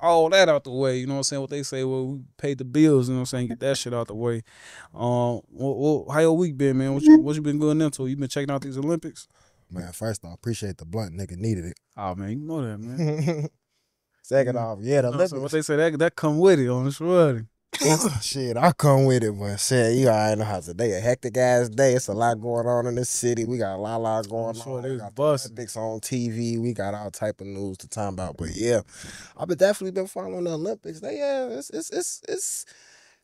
all that out the way. You know what I'm saying? What they say, well, we paid the bills. You know what I'm saying? Get that shit out the way. Um, what, what, how your week been, man? What you what you been going into? You been checking out these Olympics? Man, first off, appreciate the blunt. Nigga needed it. Oh man, you know that, man. Second off, yeah, the know, so what they say that that come with it on this shorty. Shit, I come with it, but shit, you already know how today a hectic ass day. It's a lot going on in this city. We got a lot, lot going sure on. they there's was got the. Olympics on TV. We got all type of news to talk about. But yeah, I've been definitely been following the Olympics. They yeah, it's it's it's it's.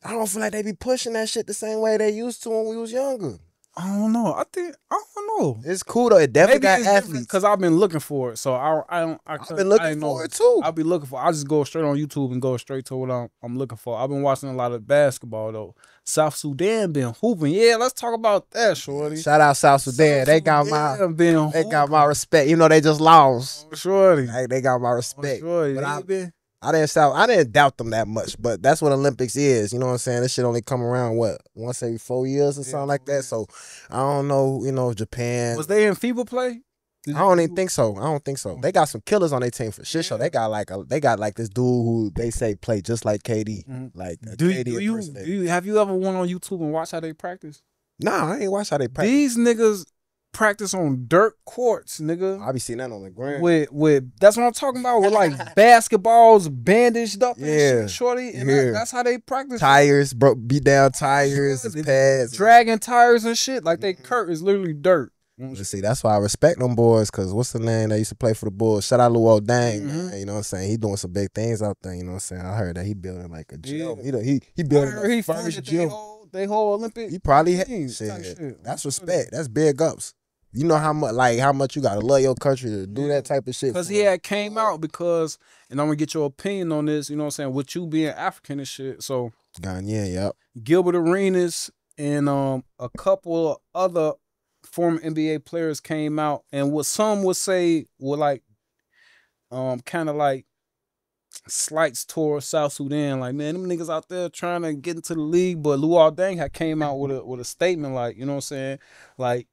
I don't feel like they be pushing that shit the same way they used to when we was younger. I don't know. I think I don't know. It's cool though. It definitely got athletes. because I've been looking for it. So I I don't I I've been looking for it too. I'll be looking for. I just go straight on YouTube and go straight to what I'm, I'm looking for. I've been watching a lot of basketball though. South Sudan been hooping. Yeah, let's talk about that, shorty. Shout out South Sudan. they got my Sudan been they got my respect. You know they just lost, hooping, shorty. hey, they got my oh, respect. Shorty, But I- been- I didn't doubt I didn't doubt them that much, but that's what Olympics is. You know what I'm saying? This shit only come around what once every four years or Yeah, something like that. So I don't know. You know, Japan. was they in FIBA play? Did I don't even think so. I don't think so. They got some killers on their team for shit. show. Yeah. They got like a, they got like this dude who they say play just like KD, Mhm. like Do you, do you, do you have you ever went on YouTube and watched how they practice? Nah, I ain't watch how they practice. These niggas practice on dirt courts, nigga. I be seeing that on the ground. with with that's what I'm talking about with like basketballs bandaged up Yeah. shit, shorty and Yeah. that, that's how they practice Tires, bro, beat down tires, They- pads. dragging tires and shit like Mm-hmm. they Kurt is literally dirt Let's see, that's why I respect them boys, cause what's the name that used to play for the Bulls? Shout out Luol Deng, Mhm. man. You know what I'm saying? He doing some big things out there. You know what I'm saying? I heard that he building like a gym. Yeah. He, done- he he building heard he the first funded they gym. They whole Olympic He probably had shit. shit. That's respect. That's big ups. You know how much like how much you gotta love your country to do Yeah. that type of shit. Because for he had came out because, and I'm gonna get your opinion on this. You know what I'm saying? With you being African and shit, so Ghanaian, yep. Gilbert Arenas and um a couple of other former NBA players came out, and what some would say were like, um, kind of like slights toward South Sudan. Like, man, them niggas out there trying to get into the league, but Luol Deng had came out with a with a statement like, you know what I'm saying? Like,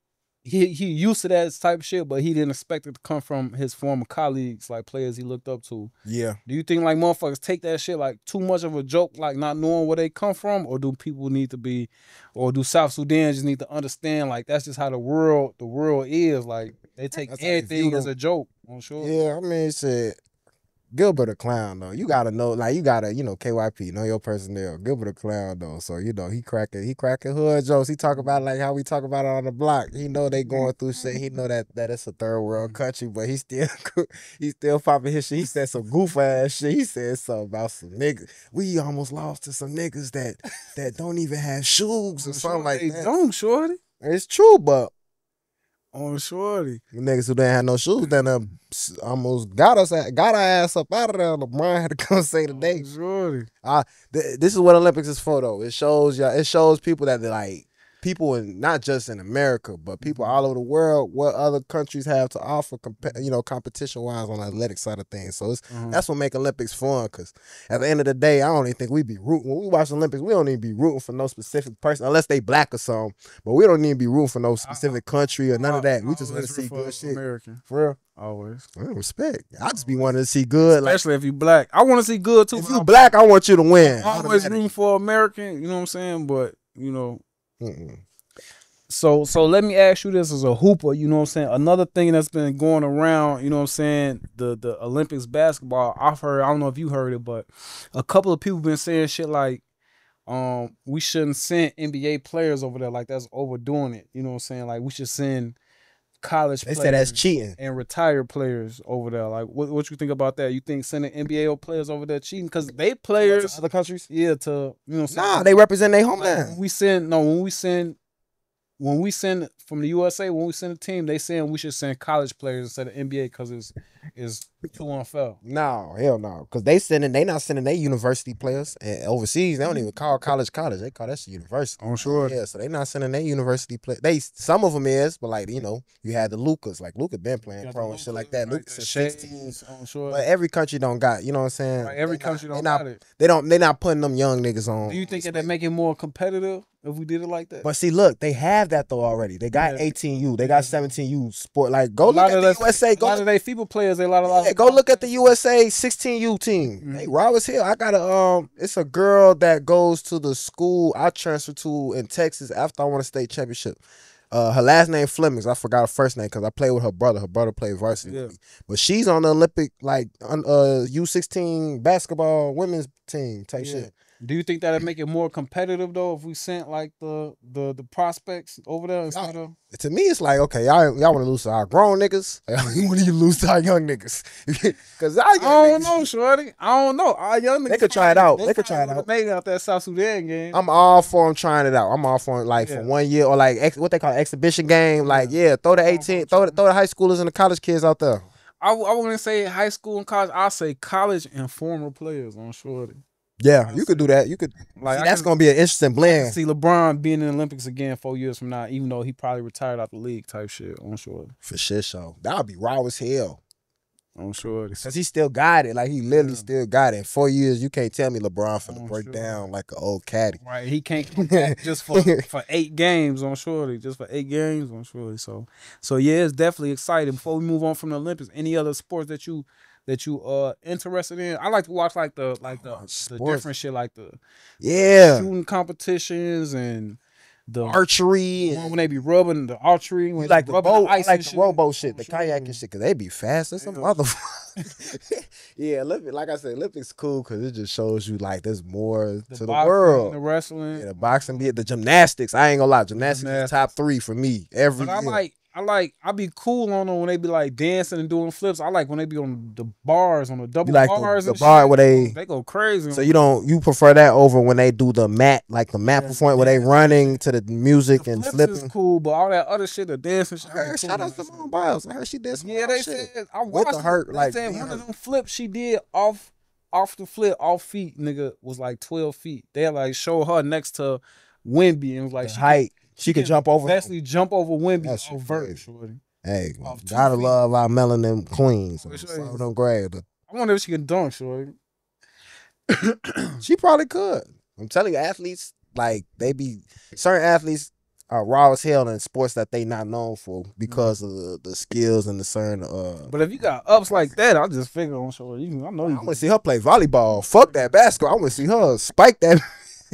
he he used to that type of shit, but he didn't expect it to come from his former colleagues, like players he looked up to. Yeah. Do you think like motherfuckers take that shit like too much of a joke, like not knowing where they come from, or do people need to be, or do South Sudan just need to understand like that's just how the world the world is. Like they take That's everything view as a joke. I'm sure. Yeah, I mean, shit. Gilbert a clown though. You gotta know, like you gotta, you know, KYP, know your personnel. Gilbert a clown though, so you know he cracking, he cracking hood jokes. He talk about like how we talk about it on the block. He know they mm-hmm. going through shit. He know that that it's a third world mm-hmm. country, but he still he still popping his shit. He said some goof ass shit. He said something about some niggas. We almost lost to some niggas that that don't even have shoes or something like they that. Don't shorty. It's true, but On shorty. the niggas who didn't have no shoes then uh, almost got us got our ass up out of there. LeBron had to come say today. Shorty. Th- This is what Olympics is for though. It shows y'all it shows people that they're like people in not just in America, but people all over the world what other countries have to offer comp- you know, competition wise on the athletic side of things. So it's Mhm. that's what make Olympics fun because at the end of the day, I don't even think we be rooting when we watch Olympics. We don't even be rooting for no specific person unless they black or something. But we don't even be rooting for no specific country or none of that. We just want to see good shit. American. For real. Always. Respect. I just be wanting to see good. Like Especially if you black. I want to see good too. if you black, I want you to win. always rooting for American. You know what I'm saying? But you know, Mm-mm. So so let me ask you this as a hooper, you know what I'm saying? Another thing that's been going around, you know what I'm saying, the the Olympics basketball, I've heard, I don't know if you heard it, but a couple of people been saying shit like um we shouldn't send NBA players over there like that's overdoing it. You know what I'm saying? Like we should send college They players say that's cheating. and retired players over there. Like what what you think about that? You think sending NBA players over there cheating cuz they players Other countries? yeah to you know what I'm saying? Nah, they represent their Like, homeland. we send no when we send when we send from the USA when we send a team they saying we should send college players instead of NBA because it's is too unfair. No, hell no. Cause they sending they not sending their university players and overseas. They don't even call college college. They call that shit university. I'm sure. Yeah, so they not sending their university play. They some of them is, but like you know, you had the Lukas. Like Luka been playing pro and shit like that. Luka since sixteen. Oh, I'm sure. But every country don't got. You know what I'm saying? Right, every They country they don't not, got it. They don't. They not putting them young niggas on. Do you think that they make it more competitive if we did it like that. But see, look, they have that though already. They got Yeah. 18U, they got 17U sport. Like, go a lot look at the USA. a Go lot of they FIBA players, they a lot of Yeah, go look at the USA 16U team. Mhm. Hey, Roberts Hill. I got a um. It's a girl that goes to the school I transferred to in Texas after I won a state championship. Uh, her last name Flemings. I forgot her first name because I played with her brother. Her brother played varsity Yeah. But she's on the Olympic like on, uh U16 basketball women's team type Yeah. shit. Do you think that'd make it more competitive though if we sent like the the the prospects over there instead of To me, it's like okay, y'all y'all want to lose to our grown niggas. when do you lose to our young niggas? Because I don't niggas- know, shorty. I don't know. Our young niggas, They niggas could try it out. They, They could try it probably out. Made it out that South Sudan game. I'm all for them trying it out. I'm all for it, like Yeah. for one year or like ex, what they call exhibition game. Like yeah, throw the 18, throw the, throw the high schoolers and the college kids out there. I, I wouldn't say high school and college. I say college and former players on shorty. Yeah, you could do that. You could. Like see, that's can- gonna be an interesting blend. see LeBron being in the Olympics again four years from now, even though he probably retired out the league type shit. On shorty. For shit show. That would be raw as hell. On shorty. Cause he still got it. Like he literally Yeah. still got it. Four years, you can't tell me LeBron Oh, break sure. down like an old caddy. Right, he can't just for for eight games on shorty, just for eight games on shorty. So, so yeah, it's definitely exciting. Before we move on from the Olympics, any other sports that you that you are interested in? I like to watch like the like the, oh, the different shit, like the Yeah. shooting competitions and the Archery and when they be rubbing the archery, when like the boat, ice like the shit. rowboat shit, the Sure. kayak and shit, cause they be fast. That's some Yeah. motherfucker. yeah, Olympic, like I said, Olympics cool because it just shows you like there's more The to the world. the wrestling. Yeah, the boxing, be the gymnastics. I ain't gonna lie, gymnastics is Gymnastics. top three for me every But I like, I like, I be cool on them when they be like dancing and doing flips. I like when they be on the bars, on the double like the- bars, the and bar shit. where they- they go crazy. so you don't you prefer that over when they do the mat like the mat Yeah, performance where they running to the music the and flips flipping. is cool, but all that other shit, the dancing shit. I heard, ain't shout cool. out to Simone Biles. I heard she did some Yeah, they shit. said I With the watched hurt. They like, said being one of them flips she did off off the flip, off feet, nigga, was like twelve feet. They like showed her next to Wemby and was like The she height. She could jump over. Basically, jump over Wemby That shit off vert, crazy. shorty. Hey, gotta feet. love our melanin queens. Sure. Some of them great. but I wonder if she can dunk, shorty. She probably could. I'm telling you, athletes like they be certain athletes are raw as hell in sports that they not known for because of the, the skills and the certain. Uh, But if you got ups like that, I just figure on shorty. I know you. I want to see her play volleyball. Fuck that basketball. I want to see her spike that.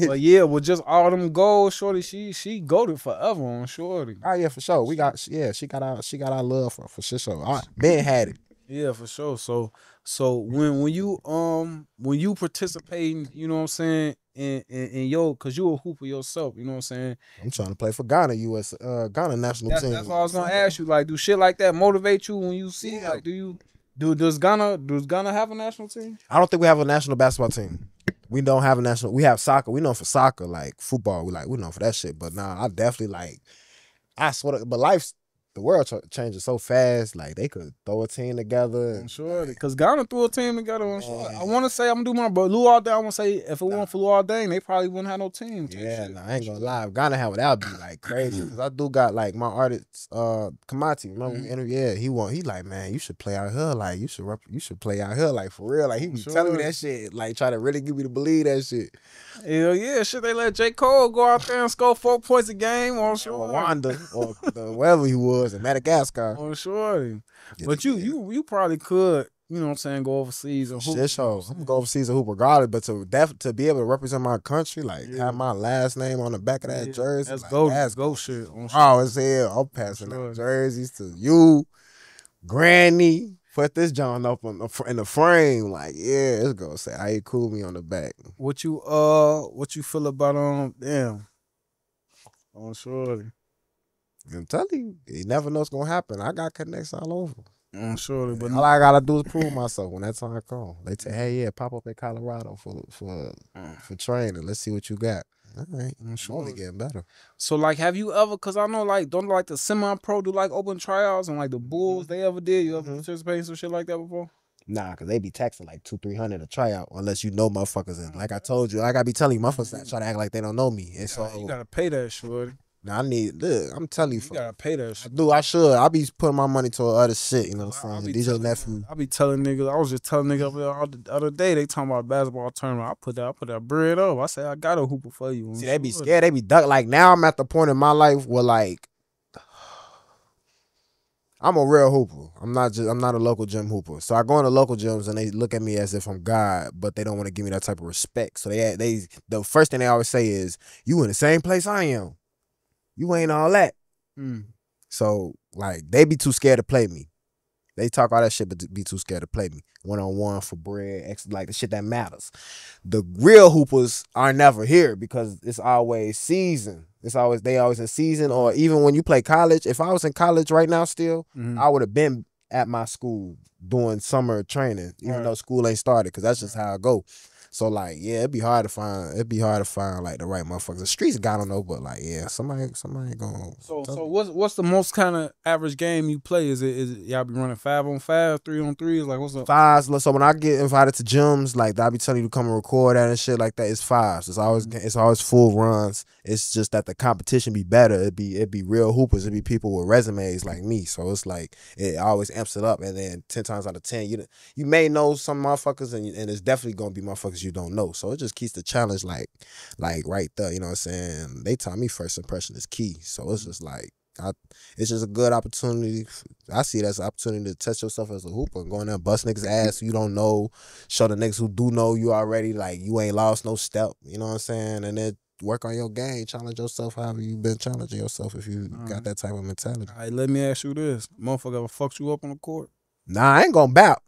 But yeah, with just all them goals, shorty, she she goaded forever on shorty. Oh yeah, for sure. We got yeah. She got our she got our love for for sure. I, ben had it. Yeah, for sure. So so when when you um when you participating, you know what I'm saying, in in, in your cause you a hooper yourself, you know what I'm saying? I'm trying to play for Ghana, U.S. Uh, Ghana national That's, team. that's what I was gonna ask you. Like, do shit like that motivate you when you see Yeah. like do you do does Ghana does Ghana have a national team? I don't think we have a national basketball team. We don't have a national. We have soccer. We know for soccer, like football. We like we know for that shit. But nah, I definitely like. I swear, to, but life's the world ch- changes so fast. Like they could throw a team together. I'm sure because Ghana threw a team together. On sure. I want to say I'm gonna do my but Luol Deng. I want to say if it weren't for Luol Deng, they probably wouldn't have no team. Yeah, nah, I ain't gonna lie. If Ghana have it, that would be like crazy. Cause I do got like my artist, uh, Kamati. Remember we Mhm. interviewed? Yeah, he want. He like, man, you should play out here. Like you should, rep- you should play out here. Like for real. Like he be telling me that shit. Like try to really get me to believe that shit. Hell yeah, shit. They let J Cole go out there and score four points a game on sure. Rwanda or the, wherever he was in Madagascar. On sure. Yeah, But you you you probably could, you know what I'm saying, go overseas and hoop. Shit show. I'm gonna go overseas and hoop regardless, but to def- to be able to represent my country, like Yeah. have my last name on the back of that Yeah, jersey, That's like, go that's go shit. Raw as hell. I'm passing Sure. out jerseys to you, Granny. Put this John up on the, in the frame, like yeah, it's gonna say I cool me on the back. What you uh what you feel about um damn. On sure. I'm telling you, you never know what's gonna happen. I got connects all over. Mm, On sure. But All I gotta do is prove myself when that time comes. They say, hey, yeah, pop up in Colorado for for mm. for training. Let's see what you got. All right, mm, I'm I'm sure. only getting better. So like, have you ever? Cause I know like, don't like the semi-pro do like open tryouts and like the Bulls they ever did. You ever Mhm. participate in some shit like that before? Nah, cause they be taxing like two, three hundred a tryout unless you know motherfuckers. And like I told you, like I be telling you, motherfuckers that try to act like they don't know me. And so you gotta pay that shorty. Nah, I need. Look, I'm telling you, You gotta pay that I shit. do. I should. I be putting my money toward other shit. You know what I'm saying? DJ nephew. I be telling niggas. I was just telling niggas the other- the other day. They talking about basketball tournament. I put that. I put that bread up. I said I got a hooper for you. See, they be scared. They be duck. Like now, I'm at the point in my life where like. I'm a real hooper. I'm not just. I'm not a local gym hooper. So I go into local gyms and they look at me as if I'm God, but they don't want to give me that type of respect. So they they the first thing they always say is, "You in the same place I am. You ain't all that." Mm. So like they be too scared to play me. They talk all that shit, but be too scared to play me one on one for bread, ex- like the shit that matters. The real hoopers are never here because it's always season. It's always they always in season, or even when you play college. If I was in college right now, still, Mhm. I would have been at my school doing summer training, even Right. though school ain't started, because that's just how I go. So like, yeah, it'd be hard to find. It'd be hard to find like the right motherfuckers. The streets got them though, but like, yeah, somebody, somebody going. So so what's what's the most kind of average game you play? Is it is it, y'all be running five on five, three on three? Is like what's up? fives. So when I get invited to gyms, like I be telling you to come and record that and shit like that, it's fives. It's always Mm-hmm. it's always full runs. It's just that the competition be better. It be it be real hoopers. It be people with resumes like me. So it's like it always amps it up. And then ten times out of ten, you you may know some motherfuckers, and and it's definitely gonna be motherfuckers you don't know. So it just keeps the challenge like like right there. You know what I'm saying? They taught me first impression is key. So it's just like. I, it's just a good opportunity. I see it as an opportunity to test yourself as a hooper, go in there, bust niggas ass you don't know, show the niggas who do know you already, like you ain't lost no step. You know what I'm saying? And then work on your game, challenge yourself however you been challenging yourself if you Alright. got mm. that type of mentality. All right, let me ask you this: motherfucker ever fucked you up on the court? Nah, I ain't gonna bout.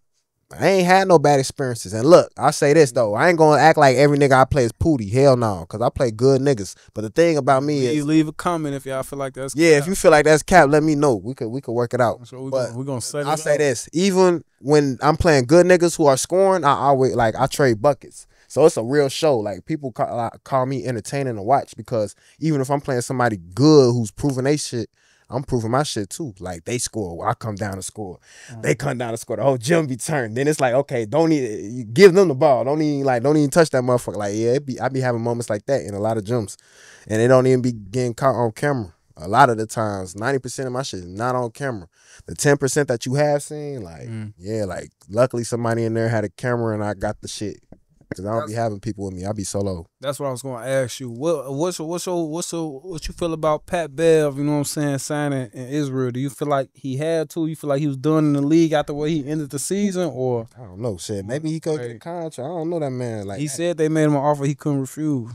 I ain't had no bad experiences. And look, I say this though, I ain't gonna act like every nigga I play is pooty. Hell no, cause I play good niggas. But the thing about me You is, leave a comment if y'all feel like that's yeah, if you feel like that's cap, let me know. We could we could work it out. so we but gonna, we gonna set it I'll say up. this: even when I'm playing good niggas who are scoring, I always like I trade buckets. So it's a real show. Like people call, like, call me entertaining to watch because even if I'm playing somebody good who's proving they shit, I'm proving my shit too. Like they score, I come down to score. They come down to score. The whole gym be turned. Then it's like, okay, don't even give them the ball. Don't even like don't even touch that motherfucker. Like yeah, be I be having moments like that in a lot of gyms, and they don't even be getting caught on camera. A lot of the times, ninety percent of my shit is not on camera. The ten percent that you have seen, like Mm. yeah, like luckily somebody in there had a camera and I got the shit. Cause I don't be having people with me. I be solo. That's what I was gonna ask you. What what's what's your, what's your, what you feel about Pat Bev? You know what I'm saying? Signing in Israel. Do you feel like he had to? You feel like he was done in the league after what he ended the season, or I don't know, shit. Maybe he could get a contract. I don't know that man. Like he said they made him an offer he couldn't refuse?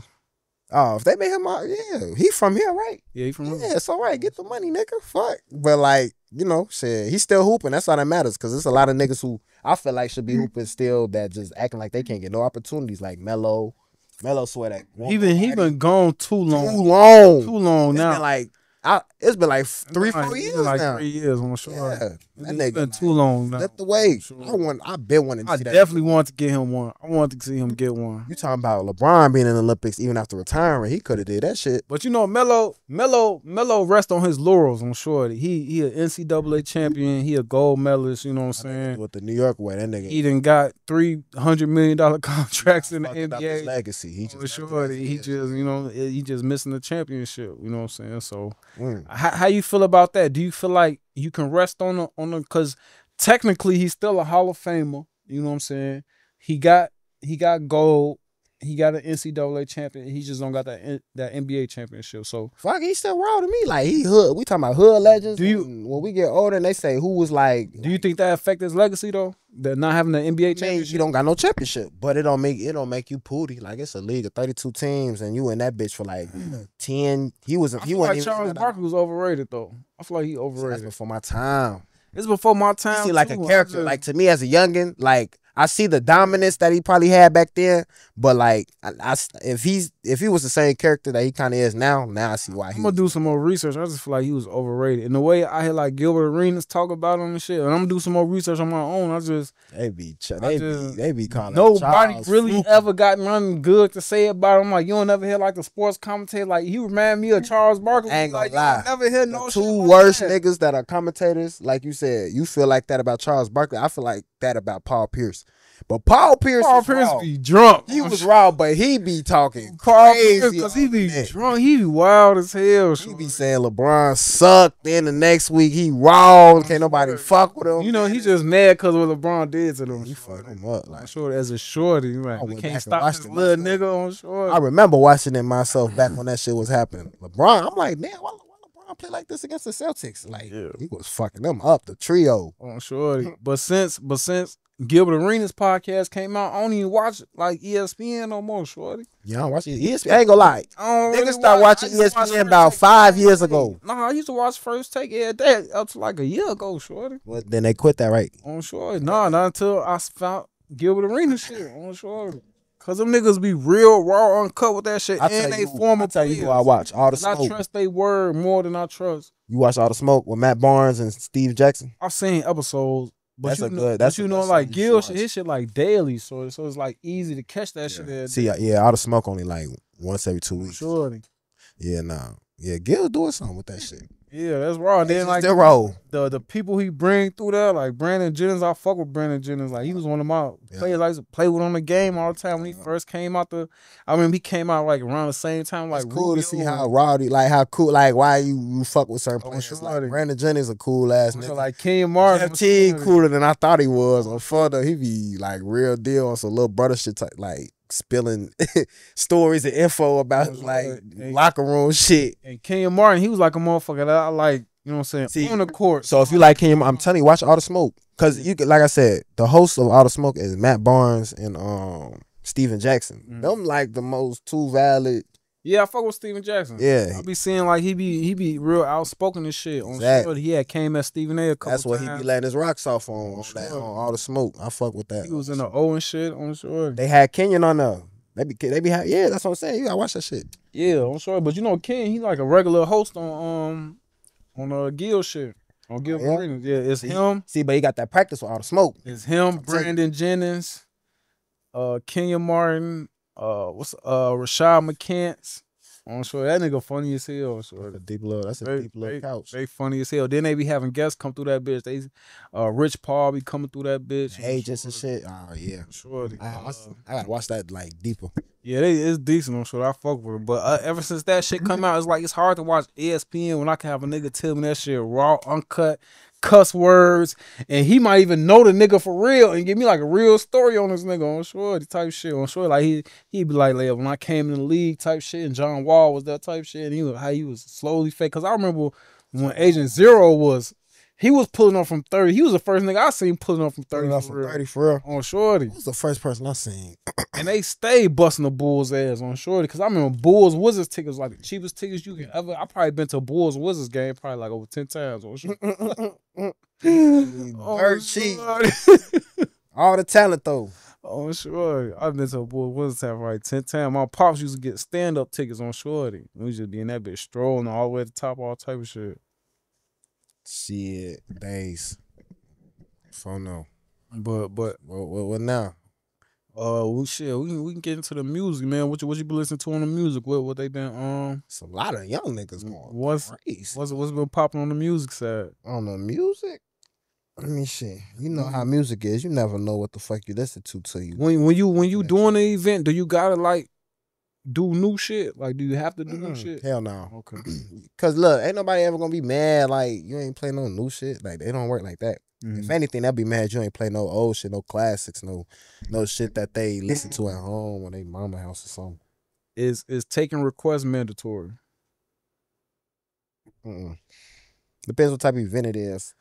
oh, if they made him out, yeah, he from here, right? Yeah, he from here. Yeah, it's all right. Get the money, nigga. Fuck. But like, you know, shit, he's still hooping. That's all that matters. Cause there's a lot of niggas who I feel like should be mm. hooping still that just acting like they can't get no opportunities. Like Melo, Melo swear that He been he been gone too long, too long, too long It's now. been like I, it's been like three, four years like now. three years on sure. Yeah, that nigga been too long now. Let the way. Sure. I want. I've been wanting to I see that. definitely want to get him one. I want to see him get one. You talking about LeBron being in the Olympics even after retiring? He could have did that shit. But you know, Melo, Melo, Melo rest on his laurels. I'm sure he he an NCAA champion. He a gold medalist. You know what I'm saying? With the New York way, that nigga He done got three hundred million dollar contracts in the NBA. legacy. He just sure, he just you know he just missing the championship. You know what I'm saying? So Mm. how, how you feel about that? Do you feel like you can rest on the on the because technically he's still a Hall of Famer. You know what I'm saying? He got he got gold. He got an NCAA champion. He just don't got that that NBA championship. So Fuck, he still raw to me. Like he hood. We talking about hood legends. Do you- when we get older and they say who was like, do you think that affect his legacy though? That not having the NBA championship. you don't got no championship, but it don't make it don't make you pooty. Like it's a league of thirty two teams, and you in that bitch for like mm. ten. He was I he feel wasn't like even Charles Barkley was overrated though. I feel like he overrated. That's before my time. It's before my time. seemed like a too. I character. just- Like to me as a youngin, like I see the dominance that he probably had back then, but like I, I if he's if he was the same character that he kind of is now, now I see why he. I'm gonna do some more research. I just feel like he was overrated. And the way I hear like Gilbert Arenas talk about him and shit, and I'm gonna do some more research on my own. I just They be ch- they just- be they be calling nobody really ever got nothing good to say about him. Like you don't ever hear like the sports commentator. Like he remind me of Charles Barkley. I ain't gonna like, lie. You never hear The no two shit like worst that. niggas that are commentators, like you said, you feel like that about Charles Barkley. I feel like that about Paul Pierce. But Paul Pierce, Paul Pierce be drunk. he was wild, but he be talking Paul crazy because he be that. drunk. He be wild as hell. He be saying LeBron sucked. Then the next week he raw. Can't nobody fuck with him. You know, he just mad because what LeBron did to them. he fucked him up. Like sure as a shorty, like, I we can't stop this little myself. nigga on short. I remember watching it myself back when that shit was happening. LeBron, I'm like, man, why, LeBron play like this against the Celtics? Like Yeah. he was fucking them up. The trio. on shorty. But since but since Gilbert Arenas podcast came out, I don't even watch like ESPN no more, shorty. Yeah, I don't watch. ESPN. I ain't gonna lie. I Niggas really start watch- watching to watch ESPN about five years ago. Nah, I used to watch First Take every day up to like a year ago, shorty. Well, then they quit that, right? On shorty. Nah, not until I found Gilbert Arenas shit on shorty. Cause them niggas be real raw uncut with that shit, I and they former I tell you who I watch. All the 'Cause I trust they word more than I trust. You watch all the smoke with Matt Barnes and Steve Jackson. I've seen episodes, but That's you a know, good- but that's you know, like Gil, shit, his shit like daily, so so it's like easy to catch that shit. every See, uh, yeah, the smoke only like once every two weeks. Shorty. Yeah, nah. Yeah, Gil doing something with that shit. Yeah, that's raw. And then like the roll. the the people he bring through there, like Brandon Jennings, I fuck with Brandon Jennings. Like he was one of my Yeah. players I used to play with on the game all the time when he first came out the I remember he came out like around the same time like It's cool to see how Rowdy, like how cool, like why you, you fuck with certain Oh, players. Like Brandon Jennings a cool ass so nigga. like Kenyon Martin. FT cooler than I thought he was. On further, he be like real deal on some little brother shit, type, like spilling stories and info about like right. Hey. locker room shit. And Kenyon Martin, he was like a motherfucker that I like, you know what I'm saying, See, on the court. So if you like him, I'm telling you, watch All the Smoke. Cause you could- like I said, the host of All the Smoke is Matt Barnes and um Steven Jackson. Mm. Them like the most two valid. Yeah, I fuck with Steven Jackson. Yeah. I be seeing like he be he be real outspoken and shit on Exactly. He had came at Stephen A. a couple That's what he times. be letting his rocks off on, on, that, on All the Smoke. I fuck with that. He was in the O and shit on sure. They had Kenyon on there. They be they be yeah, that's what I'm saying. You gotta watch that shit. Yeah, I'm sure. But you know, Ken, he like a regular host on um on uh Gil shit. On Gil Yeah. Arenas. Yeah, it's See? him. See, but he got that practice with all the smoke. It's him, I'm telling you. Brandon Jennings, uh Kenyon Martin, uh what's uh Rashad McCants. I'm sure that nigga funny as hell. I'm sure. A deep love. that's a They, deep love they, couch. they funny as hell. Then they be having guests come through that bitch. They uh Rich Paul be coming through that bitch. Agents and shit. Oh yeah. Sure. I, Uh, I gotta watch that like deeper. Yeah, they, it's decent. I'm sure I fuck with it. But uh, ever since that shit come out, it's like it's hard to watch ESPN when I can have a nigga tell me that shit raw, uncut, cuss words, and he might even know the nigga for real and give me like a real story on this nigga on the type shit on sure like he he'd be like, like when I came in the league type shit and John Wall was that type shit and he was how he was slowly fake because I remember when Agent Zero was he was pulling up from thirty. He was the first nigga I seen pulling up from thirty. Thirty off from real. thirty for real. on shorty. He was the first person I seen. And they stay busting the Bulls ass on shorty. Cause I remember Bulls Wizards tickets like the cheapest tickets you can ever. I probably been to a Bulls Wizards game probably like over ten times on shorty. Dirt cheap. All the talent though. on shorty. I've been to a Bulls Wizards time like ten times. My pops used to get stand up tickets on shorty. We just be in that bitch strolling all the way to the top, all type of shit. Shit, days. For no. But but What, what, what now? uh we shit, we can we can get into the music, man. What you what you been listening to on the music? What what they been um It's a lot of young niggas going what's crazy. what's what's been popping on the music side? on the music. Let me see. You know how music is. You never know what the fuck you listen to till you. when when you when you doing the event, do you gotta like do new shit? Like, do you have to do new shit? Hell no. Okay. Cause look, ain't nobody ever gonna be mad like you ain't playing no new shit. Like they don't work like that. Mm-hmm. If anything, they'll be mad you ain't play no old shit, no classics, no no shit that they listen to at home or they mama house or something. Is is taking requests mandatory? Mm-mm. Depends what type of event it is.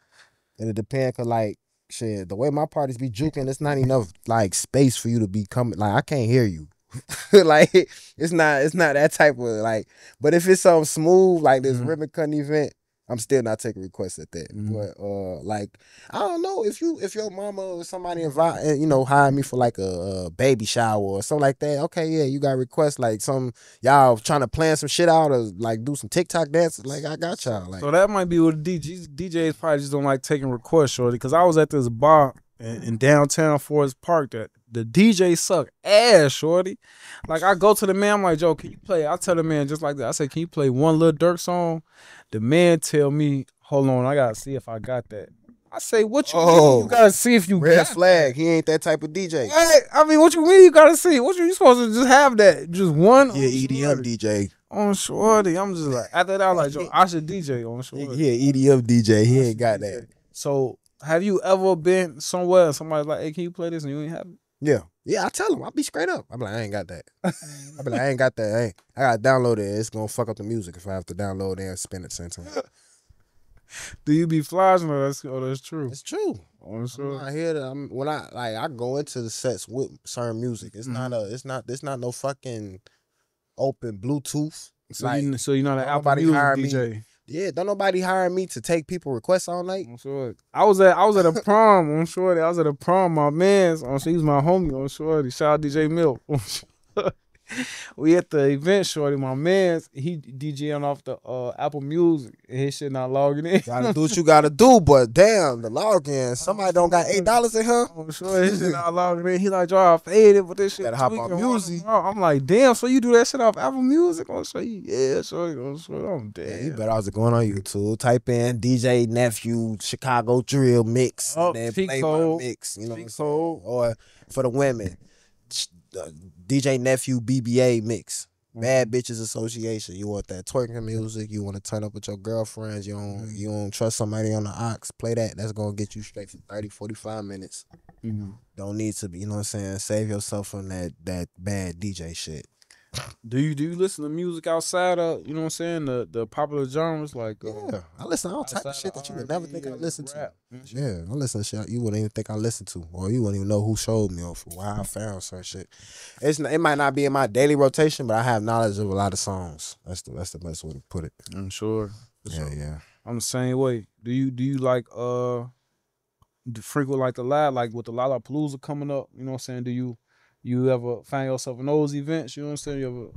And it depends cause like shit, the way my parties be juking, it's not enough like space for you to be coming. Like I can't hear you. like it's not it's not that type of like. But if it's something smooth like this Mhm. ribbon cutting event, I'm still not taking requests at that. Mhm. But uh, like I don't know if you if your mama or somebody invite you know hire me for like a, a baby shower or something like that. Okay, yeah, you got requests like some y'all trying to plan some shit out or like do some TikTok dances. Like I got y'all. Like So that might be what the DJs DJs probably just don't like taking requests, shorty. Because I was at this bar in, in downtown Forest Park that the DJ suck ass, shorty. Like I go to the man, I'm like, Joe, can you play? I tell the man just like that. I say, can you play one Lil Durk song? The man tell me, hold on, I gotta see if I got that. I say, what you Oh. mean? You oh, gotta see if you Red flag. He ain't that type of DJ. Hey, I mean, what you mean? You gotta see. What you, you supposed to just have that? Just one? Yeah, on EDM Shorty. DJ. on shorty. I'm just like after that, I'm like, yo, I should DJ on shorty. Yeah, EDM DJ. He ain't got that. So, have you ever been somewhere and somebody's like, "Hey, can you play this?" and you ain't have it? Yeah. Yeah, I tell him. I'll be straight up. I'm like, I ain't got that. I be like, I ain't got that. I, ain't, I gotta download it. It's gonna fuck up the music if I have to download it and spin it same time. Do you be flashing? Or that's oh, that's true. It's true. On I'm sure. not here to. I'm, when I like, I go into the sets with certain music. It's not Mm-hmm. a. It's not. It's not no fucking open Bluetooth. So like, you, so you're not an Apple Music hire me. Yeah, don't nobody hire me to take people requests all night. Sure. I was at I was at a prom on shorty. I was at a prom. My man's on. She was my homie on shorty. Shout out DJ Milk. we at the event, shorty. My man's he DJing off the uh, Apple Music and his shit not logging in. Gotta do what you gotta do, but damn, the login. Somebody don't got eight dollars in her. I'm sure his shit not logging in. He like, "Draw, I faded, but this shit Better hop on music. hard." I'm like, damn. So you do that shit off Apple Music? I'm sure you, yeah, sure, I'm sure. I'm Yeah, you dead. better also going on YouTube. Type in DJ nephew Chicago drill mix. Oh, and then play my mix. You know what I'm saying? Or for the women, DJ nephew BBA mix. Mm-hmm. Bad Bitches Association. You want that twerking music? You want to turn up with your girlfriends? You don't Mm-hmm. you don't trust somebody on the ox? Play that. That's gonna get you straight for 30, 45 minutes. Mhm. Don't need to be. You know what I'm saying? Save yourself from that that bad DJ shit. Do you do you listen to music outside of you know what I'm saying the the popular genres like uh, Yeah, I listen to all type of shit that you would never think I listen to. rap and shit? Yeah, I listen to shit you wouldn't even think I listen to, or you wouldn't even know who showed me, or why I found certain shit. It's n- it might not be in my daily rotation, but I have knowledge of a lot of songs. That's the that's the best way to put it. I'm sure. Yeah, sure. yeah. I'm the same way. Do you do you like uh do frequent like the lab like with the Lollapalooza coming up? You know what I'm saying? Do you you ever find yourself in those events? You know what I'm saying? You ever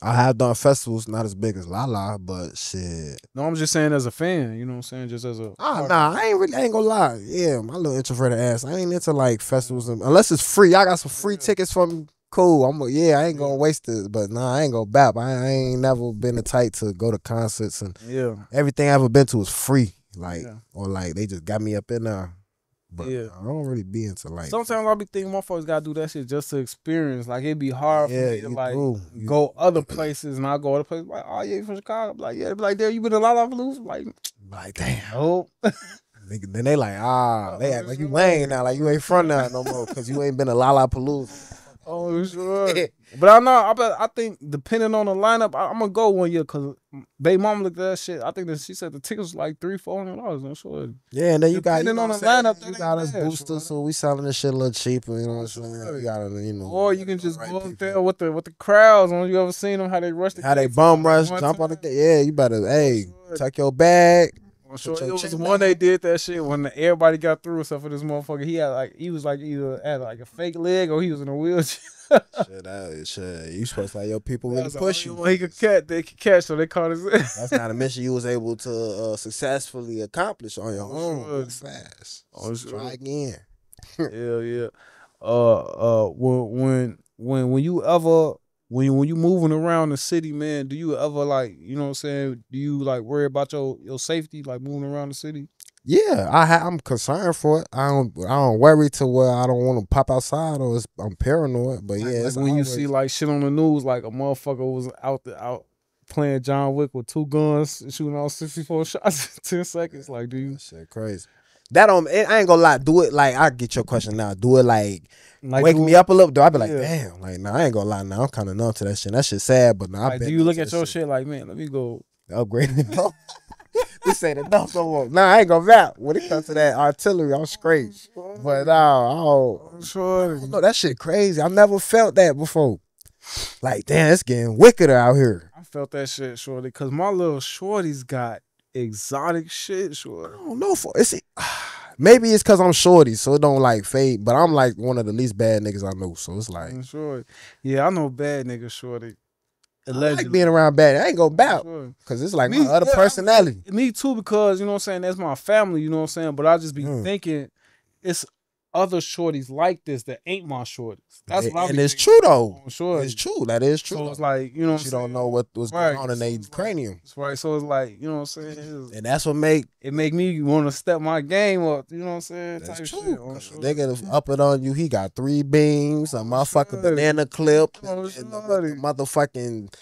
I have done festivals, not as big as Lala, but shit. No, I'm just saying as a fan. You know what I'm saying? Just as a Ah, nah, I ain't really, I ain't gonna lie. Yeah, my little introverted ass. I ain't into like festivals and, unless it's free. I got some free tickets from. Cool, I'm yeah. I ain't gonna waste it, but nah, I ain't gonna bap. I, I ain't never been the type to go to concerts and yeah. everything I ever been to was free. Like Yeah. or like they just got me up in there. But Yeah. I don't really be into like Sometimes I be thinking motherfuckers gotta do that shit just to experience. Like it'd be hard yeah, for me to like do. Go other places and I go other places like, oh yeah, you from Chicago? I'm like, yeah, be like, there, you been to Lollapalooza? Like, like damn. Nigga, Then they like ah, they act like you Wayne now, like you ain't from there no more because you ain't been to Lollapalooza. Oh, sure. but I know. I bet. I think depending on the lineup, I, I'm gonna go one year because Baby mom looked at that shit. I think that she said the tickets was like three, four hundred dollars. I'm sure. Yeah, and then you got you Depending on the saying? lineup, You got us boosters, so we selling this shit a little cheaper. You know what I'm saying? You gotta, you know, Or you can just right go up there with the with the crowds. On you ever seen them how they rush the how they bum rush, jump on the yeah. You better hey, tuck your bag. Sure it was one they did that shit when everybody got through except for this motherfucker. He had like he was like either had like a fake leg or he was in a wheelchair. shit, that, shit. You supposed to have your people really push you. He could catch. They could catch, so they caught his. That's not a mission you was able to uh, successfully accomplish on your own. sure. That's fast. Oh, sure. Try again. Hell yeah. Uh uh when when when when you ever when you, when you moving around the city, man, do you ever like, you know what I'm saying, do you like worry about your your safety like moving around the city? Yeah, I ha- I'm concerned for it. I don't I don't worry to where I don't want to pop outside or it's, I'm paranoid. But yeah, Like, when you see like shit on the news like a motherfucker was out the out playing John Wick with two guns shooting all 64 shots in 10 seconds like do you That shit crazy. That don't. it- I ain't gonna lie. Do it like I get your question now. Do it like, like wake do, me up a little. Do I be like, Yeah. damn, like nah, I ain't gonna lie. Now I'm kind of numb to that shit. That shit sad, but now I like, do you look at your shit like man let me go upgrade it. This ain't enough no more. Nah, I ain't gonna rap. When it comes to that artillery, I'm straight. But no, oh, sure no, that shit crazy. I've never felt that before. Like, damn, it's getting wickeder out here. I felt that shit shorty because my little shorty's got exotic shit I don't know for it's maybe it's cause I'm shorty, so it don't like fade. But I'm like one of the least bad niggas I know, so it's like I'm sure. Yeah, I know bad nigga shorty. I like being around bad. I ain't gonna bout Sure. because it's like Me- my other yeah, personality. Me too, because you know what I'm saying, that's my family, you know what I'm saying? But I just be Mm. thinking it's other shorties like this that ain't my shorties. That's and, what and it's true though. shorties. It's true. That is true. So it's like you know, what you don't know what was Right. going on in their cranium, That's right. So it's like you know what I'm saying. It's- and that's what make it make me want to step my game up. You know what I'm saying? that's Type true. shit on 'cause shorties. They gonna up it on you. He got three beams, a motherfucking Shorty. banana clip, and the motherfucking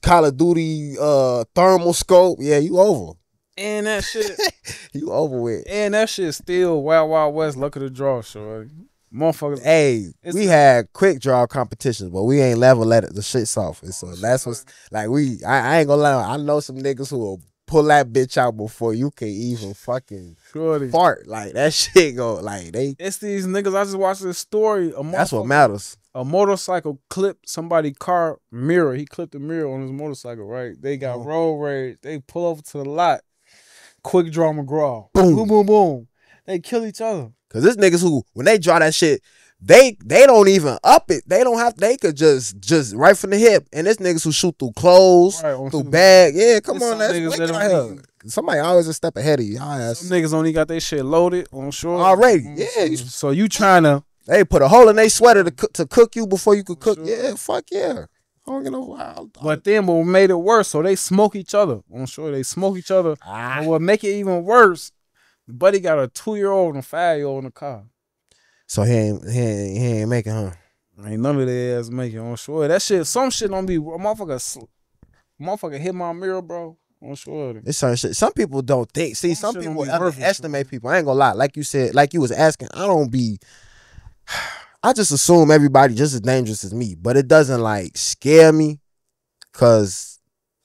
Call of Duty uh thermal scope. Yeah, you over. And that shit, You over with. and that shit still Wild Wild West. Luck of the draw, shorty. Motherfuckers. Hey, we had quick draw competitions, but we ain't level let it the shit soft. And so Oh, that's what's like we I, I ain't gonna lie, I know some niggas who will pull that bitch out before you can even fucking Shorty. fart. Like that shit go like they It's these niggas. I just watched this story. A that's what matters. A motorcycle clipped somebody car mirror. He clipped the mirror on his motorcycle. Right. They got Oh. road rage. They pull over to the lot. Quick draw McGraw. Boom. Boom boom boom. They kill each other. Cause this niggas who when they draw that shit, they they don't even up it. They don't have they could just just right from the hip. And this niggas who shoot through clothes, Right. through bag. Yeah, come on, that's niggas that don't here. Somebody always a step ahead of you. Y'all ass. Some niggas only got their shit loaded on shore Already, Mm, yeah, So you trying to They put a hole in their sweater to cook, to cook you before you could cook. Sure. Yeah, fuck yeah. I don't get no wild. But then what made it worse, so they smoke each other. I'm sure they smoke each other. ah, And what make it even worse, Buddy got a two year old and a five year old in the car. so he ain't he ain't, he ain't making huh? Ain't none of their ass making. it on sure. That shit, some shit don't be a motherfucker. sl- Motherfucker hit my mirror, bro. On sure. It's certain shit. Some people don't think. See, Some some people be underestimate people. I ain't gonna lie. Like you said, like you was asking, I don't be. I just assume everybody just as dangerous as me, but it doesn't like scare me, cause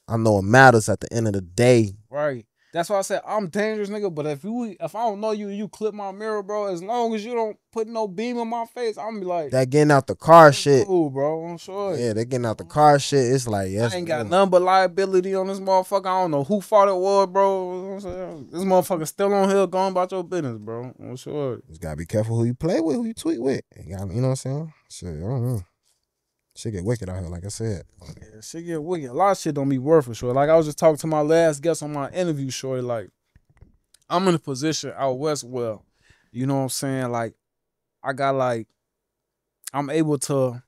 I know it matters at the end of the day. Right. That's why I said I'm dangerous, nigga. But if you, if I don't know you, you clip my mirror, bro. As long as you don't put no beam in my face, I'm be like, That getting out the car shit. cool, bro. I'm sure. Yeah, they getting out the car shit. It's like yes, I ain't got none but liability on this motherfucker. I don't know who fought it was, bro. You know what I'm saying? This motherfucker still on here going about your business, bro. I'm sure. Just gotta be careful who you play with, who you tweet with. You, you know what I'm saying? Shit, I don't know. Shit get wicked out here, like I said. Yeah, shit get wicked. A lot of shit don't be worth it, sure. Like I was just talking to my last guest on my interview, shorty. Like I'm in a position out west well. you know what I'm saying? Like I got like I'm able to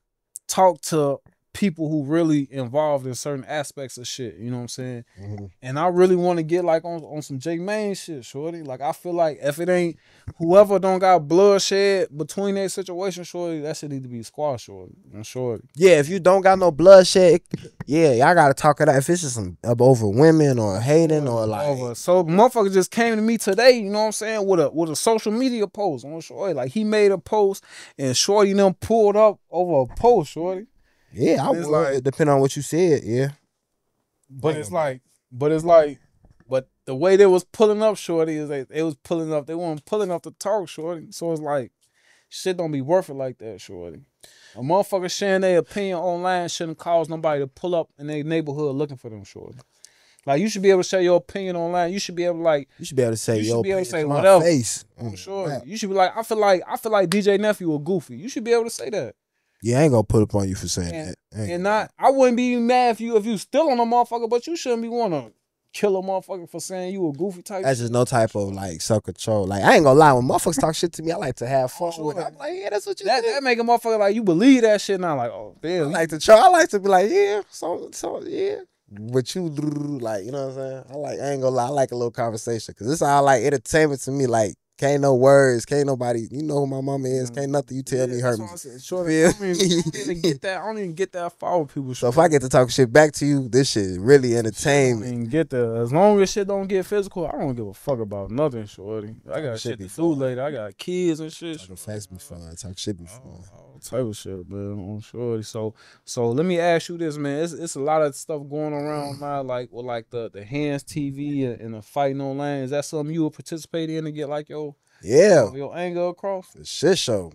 talk to people who really involved in certain aspects of shit. You know what I'm saying? Mhm. And I really want to get like on, on some Jake Main shit, shorty. Like I feel like if it ain't whoever don't got bloodshed between their situation, shorty, that shit need to be squashed, shorty. I'm shorty. Yeah, if you don't got no bloodshed, yeah, y'all gotta talk it out. If it's just some over women or hating or like over. So motherfucker just came to me today, you know what I'm saying, with a with a social media post on Shorty. Like he made a post and Shorty them pulled up over a post, Shorty. Yeah, I It's would like- depending on what you said, yeah. But it's like, but it's like, but the way they was pulling up Shorty is they they was pulling up, they weren't pulling up to talk Shorty. So it's like, shit don't be worth it like that, Shorty. A motherfucker sharing their opinion online shouldn't cause nobody to pull up in their neighborhood looking for them, Shorty. Like you should be able to share your opinion online. You should be able to like You should be able to say, You should yo, be able to say my whatever. face. I'm Mm, sure. right. You should be like, I feel like I feel like DJ Nephew or Goofy. You should be able to say that. Yeah, I ain't gonna put up on you for saying And- that. I And not I wouldn't be mad if you if you still on a motherfucker, but you shouldn't be wanna kill a motherfucker for saying you a goofy type. That's just no type of like self control. Like I ain't gonna lie, when motherfuckers talk shit to me, I like to have fun Sure. with it. I'm like, yeah, that's what you that did. that make a motherfucker like you believe that shit now. Like, oh I like to try. I like to be like, yeah, so so yeah. But you like, you know what I'm saying? I like. I ain't gonna lie. I like a little conversation because this is all like entertainment to me. Like, can't no words, can't nobody. You know who my mama is. Mm. Can't nothing you tell me Yeah, hurt me. what I. Short, Feel I, don't even, I don't get that. I don't even get that far with people. So if I get to talk shit back to you, this shit really I don't entertainment. even get that. As long as shit don't get physical, I don't give a fuck about nothing, shorty. I got Shit shit to do later. I got kids and shit. Talking facts be fun. Talk shit be fun. all type of shit, man. I'm sure. So, so let me ask you this, man. It's it's a lot of stuff going around now, like with like the the hands TV and, and the fighting online. Is that something you would participate in to get like your Yeah, your anger across? for shit show.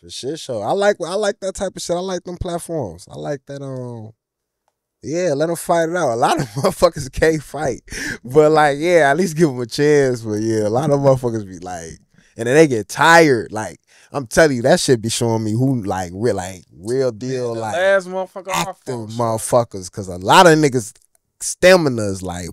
For shit show. I like I like that type of shit. I like them platforms. I like that um yeah, let them fight it out. A lot of motherfuckers can't fight. But like, yeah, at least give them a chance. But yeah, a lot of motherfuckers be like and then they get tired. Like, I'm telling you, that shit be showing me who like real like real deal the like last motherfucker active motherfuckers. Cause a lot of niggas stamina is like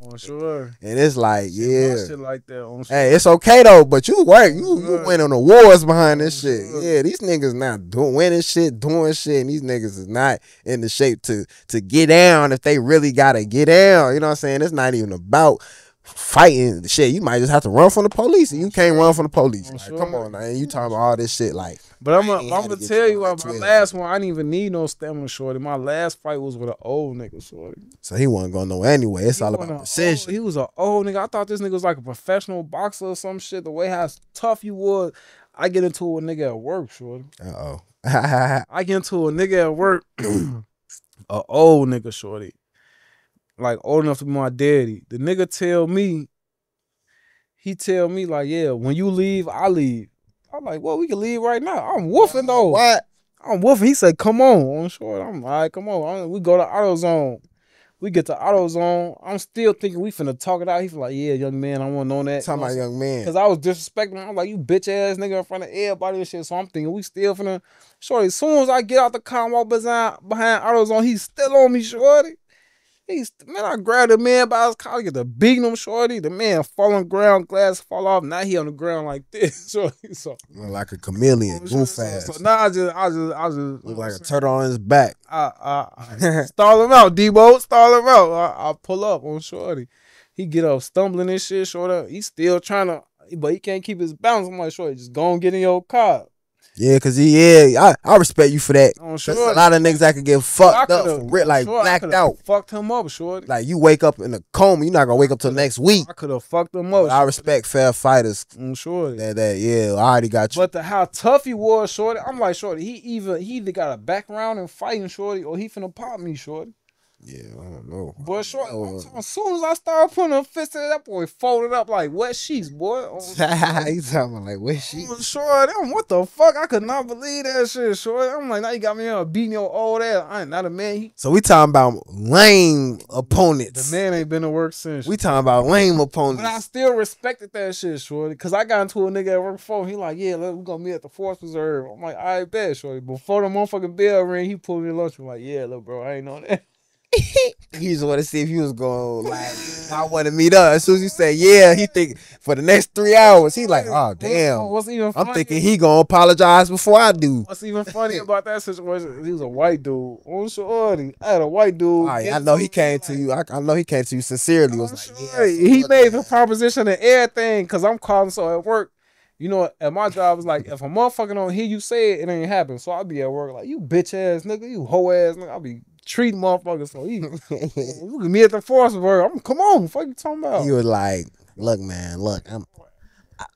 On sure. And it's like, yeah. Shit like that. On sure. Hey, it's okay though, but you work, you, you Right. win on awards behind this oh, Sure. shit. Yeah, these niggas not doing winning shit, doing shit, and these niggas is not in the shape to to get down if they really gotta get down. You know what I'm saying? It's not even about fighting shit. You might just have to run from the police, and you can't run from the police. Like, sure. Come on, man. You talking about all this shit like But I'm, a, I'm gonna tell you what, my last one, I didn't even need no stamina shorty. My last fight was with an old nigga shorty. so he wasn't going nowhere anyway. It's He all about precision. old- he was an old nigga. I thought this nigga was like a professional boxer or some shit. The way how tough you was. I get into a nigga at work, shorty. Uh oh. I get into a nigga at work, a old nigga, shorty, like old enough to be my daddy. The nigga tell me, he tell me like, yeah, when you leave, I leave. I'm like, well, we can leave right now. I'm woofing though. what? I'm woofing. He said, come on, on short. I'm all right, come on. I'm- we go to AutoZone. We get to AutoZone. I'm still thinking we finna talk it out. He feel like, yeah, young man, I want to know that. Talking about young man. Cause I was disrespecting him. I'm like, you bitch ass nigga in front of everybody and shit. So I'm thinking we still finna shorty. As soon as I get out the car and walk behind behind AutoZone, he's still on me, shorty. He's man, I grabbed the man by his collar, get the beating him, shorty. The man fall on ground, glass fall off. Now he on the ground like this, shorty. So, like a chameleon, oh, goof so, fast. so now I just, I just, I just Look like a turtle on his back. I, I, I stall him out, Debo. Stall him out. I, I pull up on Shorty. He get up stumbling and shit. Shorty, he still trying to, but he can't keep his balance. I'm like, Shorty, just go and get in your car. Yeah, cause he yeah, I, I respect you for that. Oh, There's Shorty. a lot of niggas that could get I fucked up for real, like I blacked out. Fucked him up, Shorty. Like you wake up in a coma, you're not gonna wake up till next week. I could have fucked him up. I respect fair fighters. Mm, on Shorty. That that yeah, I already got you. But the how tough he was, Shorty. I'm like, Shorty, he even he either got a background in fighting, Shorty, or he finna pop me, Shorty. Yeah, I don't know. But Oh. talking- as soon as I started putting a fist in that boy, folded up like wet sheets, boy. Oh, on He's talking like where she. I'm Short, I'm, what the fuck? I could not believe that shit, short. I'm like, now you got me on beating your old ass. I ain't not a man. He, So we talking about lame opponents. the man ain't been to work since. We talking about lame opponents. but I still respected that shit, short. Cause I got into a nigga at work before. He like, yeah, we gonna meet at the Force Reserve. I'm like, I bet, short. Before the motherfucking bell ring, he pulled me lunch. I'm like, yeah, look, bro, I ain't know that. He just want to see if he was going like I want to meet up. As soon as you say yeah, he think for the next three hours. He like, oh damn. What's even I'm thinking he gonna apologize before I do. What's even funny about that situation? He was a white dude. On shorty, I had a white dude. Right, I know he came to you. I, I know he came to you sincerely. Was oh, like, yeah, he made the proposition and everything because I'm calling so at work. You know, at my job is like if a motherfucker don't hear you say it, it ain't happen. So I'll be at work like you bitch ass nigga, you hoe ass nigga. I'll be treating motherfuckers so he look at me at the force work. I'm come on, fuck you talking about. You was like, look, man, look, I'm. I-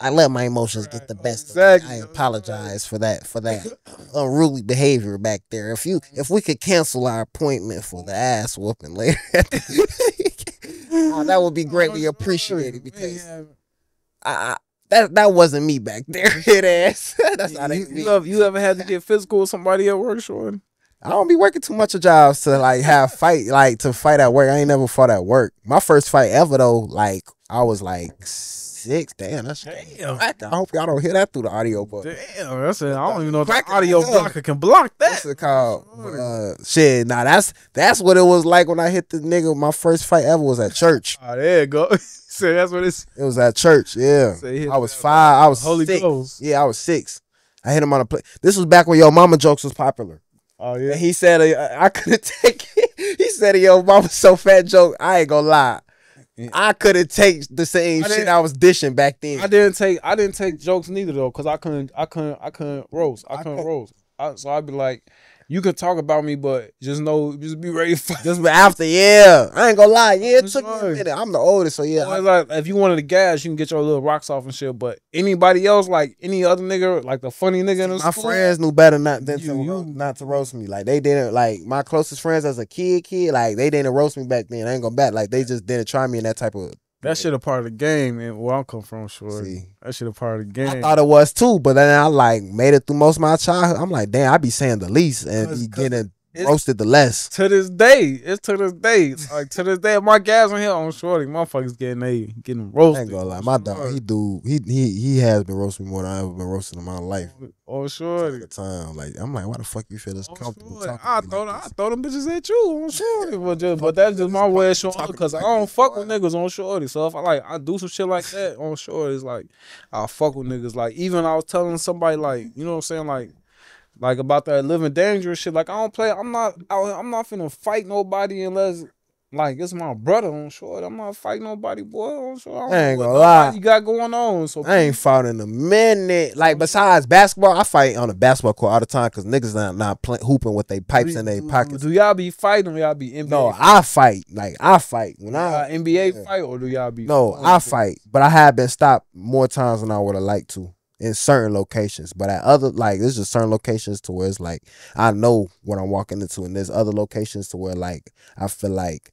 I let my emotions get the best. of Exactly. me. I apologize for that for that unruly behavior back there. If you if we could cancel our appointment for the ass whooping later, uh, that would be greatly appreciated because. I, I that that wasn't me back there. Hit ass. That's not you, be. you, ever, you ever had to get physical with somebody at work, Shorty? I don't be working too much of jobs to like have fight like to fight at work. I ain't never fought at work. My first fight ever though, like I was like six. Damn, that's Damn. I hope y'all don't hear that through the audio, but Damn, that's it. I don't even know if the audio blocker can block What's that. it called? Uh, shit, nah, that's that's what it was like when I hit the nigga. My first fight ever was at church. Oh, there you go. so that's what it's. It was at church. Yeah, So I was five. I was Holy six. Ghost. Yeah, I was six. I hit him on a play. This was back when Yo Mama jokes was popular. Oh yeah. And he said uh, I couldn't take it. He said Yo Mama so fat joke. I ain't gonna lie. Yeah. I couldn't take the same I shit I was dishing back then. I didn't take I didn't take jokes neither though, cause I couldn't I couldn't I couldn't roast. I I couldn't could- roast. I, so I'd be like, you can talk about me, but just know, just be ready for. Just after, yeah. I ain't gonna lie. Yeah, it I'm took me a minute. I'm the oldest, so yeah. It's like if you wanted to gas, you can get your little rocks off and shit. But anybody else, like any other nigga, like the funny nigga in the my school, friends knew better not than to You- you- not to roast me. Like they didn't like my closest friends as a kid, kid. Like they didn't roast me back then. I ain't gonna back. Like they just didn't try me in that type of. That shit a part of the game, and where I come from, sure. See. That shit a part of the game. I thought it was too, but then I like made it through most of my childhood. I'm like, damn, I be saying the least and Cause- be cause- getting It's- roasted the less. To this day, it's to this day. Like to this day, my guys on here on shorty, motherfuckers getting they getting I roasted. ain't gonna lie, my dog, he do he he he has been roasting me more than I ever been roasted in my life. Oh At shorty. the time, like I'm like, why the fuck you feel this Oh, comfortable shorty. talking I throw like I throw them bitches at you on shorty, but just, but that's just my way of showing because I don't fuck with niggas on shorty. So if I like I do some shit like that on shorty, it's like I fuck with niggas. Like even I was telling somebody like you know what I'm saying like. Like about that living dangerous shit. Like I don't play. I'm not. I, I'm not finna fight nobody unless like it's my brother on short. I'm not fighting nobody, boy. On short. I ain't gonna lie. You got going on. So I ain't fought in a minute. Like besides basketball, I fight on the basketball court all the time because niggas not not play, hooping with their pipes do, in their pockets. Do y'all be fighting or y'all be NBA? No, fight? I fight. Like I fight when I uh, NBA yeah. fight or do y'all be? no, I fight, but I have been stopped more times than I would have liked to in certain locations. But at other like there's just certain locations to where it's like I know what I'm walking into, and there's other locations to where like I feel like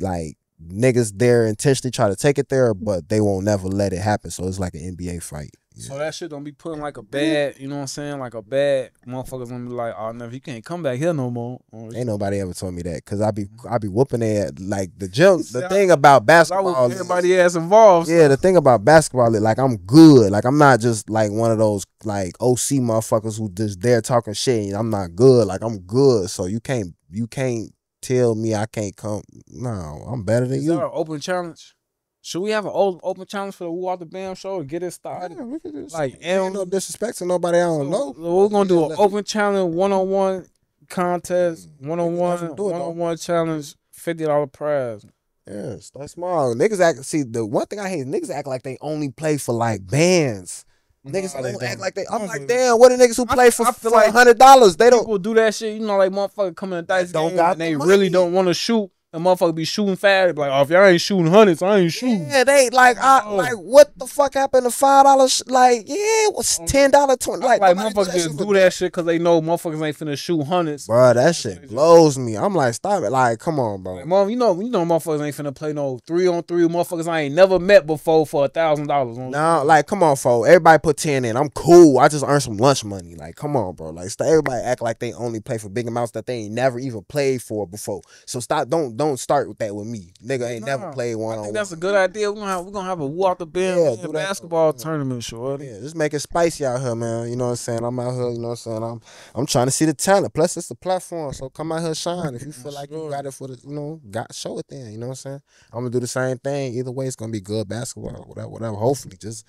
like niggas there intentionally try to take it there, but they won't never let it happen. So it's like an NBA fight. So that shit don't be putting like a bad, you know what I'm saying? Like a bad motherfuckers gonna be like, oh no, you can't come back here no more. Oh, Ain't nobody ever told me that because I be mm-hmm. I be whooping their like the gym. The I- thing about I basketball, is- everybody ass involved. yeah, the thing about basketball is like I'm good. Like I'm not just like one of those like OC motherfuckers who just there talking shit. And I'm not good. Like I'm good. So you can't you can't tell me I can't come. No, I'm better than Is that you. an open challenge? Should we have an old open challenge for the WuWopDaBam show and get it started? Yeah, we could just- Like, ain't no disrespect to nobody I don't know. So we're gonna do Yeah, an open challenge, one on one contest, one on one, Let's do it, one on one challenge, fifty dollar prize. Yes, that's small. Niggas act. See, the one thing I hate is niggas act like they only play for like bands. Niggas they don't act like they. I'm like, damn, what the niggas who I- play for I for like hundred dollars? They don't. People do that shit, you know, like motherfucker coming to dice Don't game got and the they money. really don't want to shoot. And motherfucker be shooting fast. Like, oh, if y'all ain't shooting hundreds, I ain't shooting. Yeah, they like I Oh. like what the fuck happened to five dollars? Like yeah, it was oh. ten dollar twenty. Like, Like, like motherfuckers just do that shit because they know motherfuckers ain't finna shoot hundreds. Bro, that shit blows me. I'm like, stop it. Like, come on, bro. Like, mom, you know, you know, motherfuckers ain't finna play no three on three. Motherfuckers I ain't never met before for a thousand dollars. No, like, come on, fo. Everybody put ten in. I'm cool. I just earned some lunch money. Like, come on, bro. Like, stop. Everybody act like they only play for big amounts that they ain't never even played for before. So stop. Don't don't start with that with me. Nigga ain't never played one I on think one. that's a good idea. We're gonna have, we're gonna have a walk the bend Yeah, do that. basketball tournament, shorty. Yeah, just make it spicy out here, man. You know what I'm saying? I'm out here, you know what I'm saying? I'm I'm trying to see the talent. Plus it's the platform. So come out here shine. If you feel like you got it for the you know, got show it then. You know what I'm saying? I'm gonna do the same thing. Either way, it's gonna be good basketball, whatever, whatever. Hopefully. Just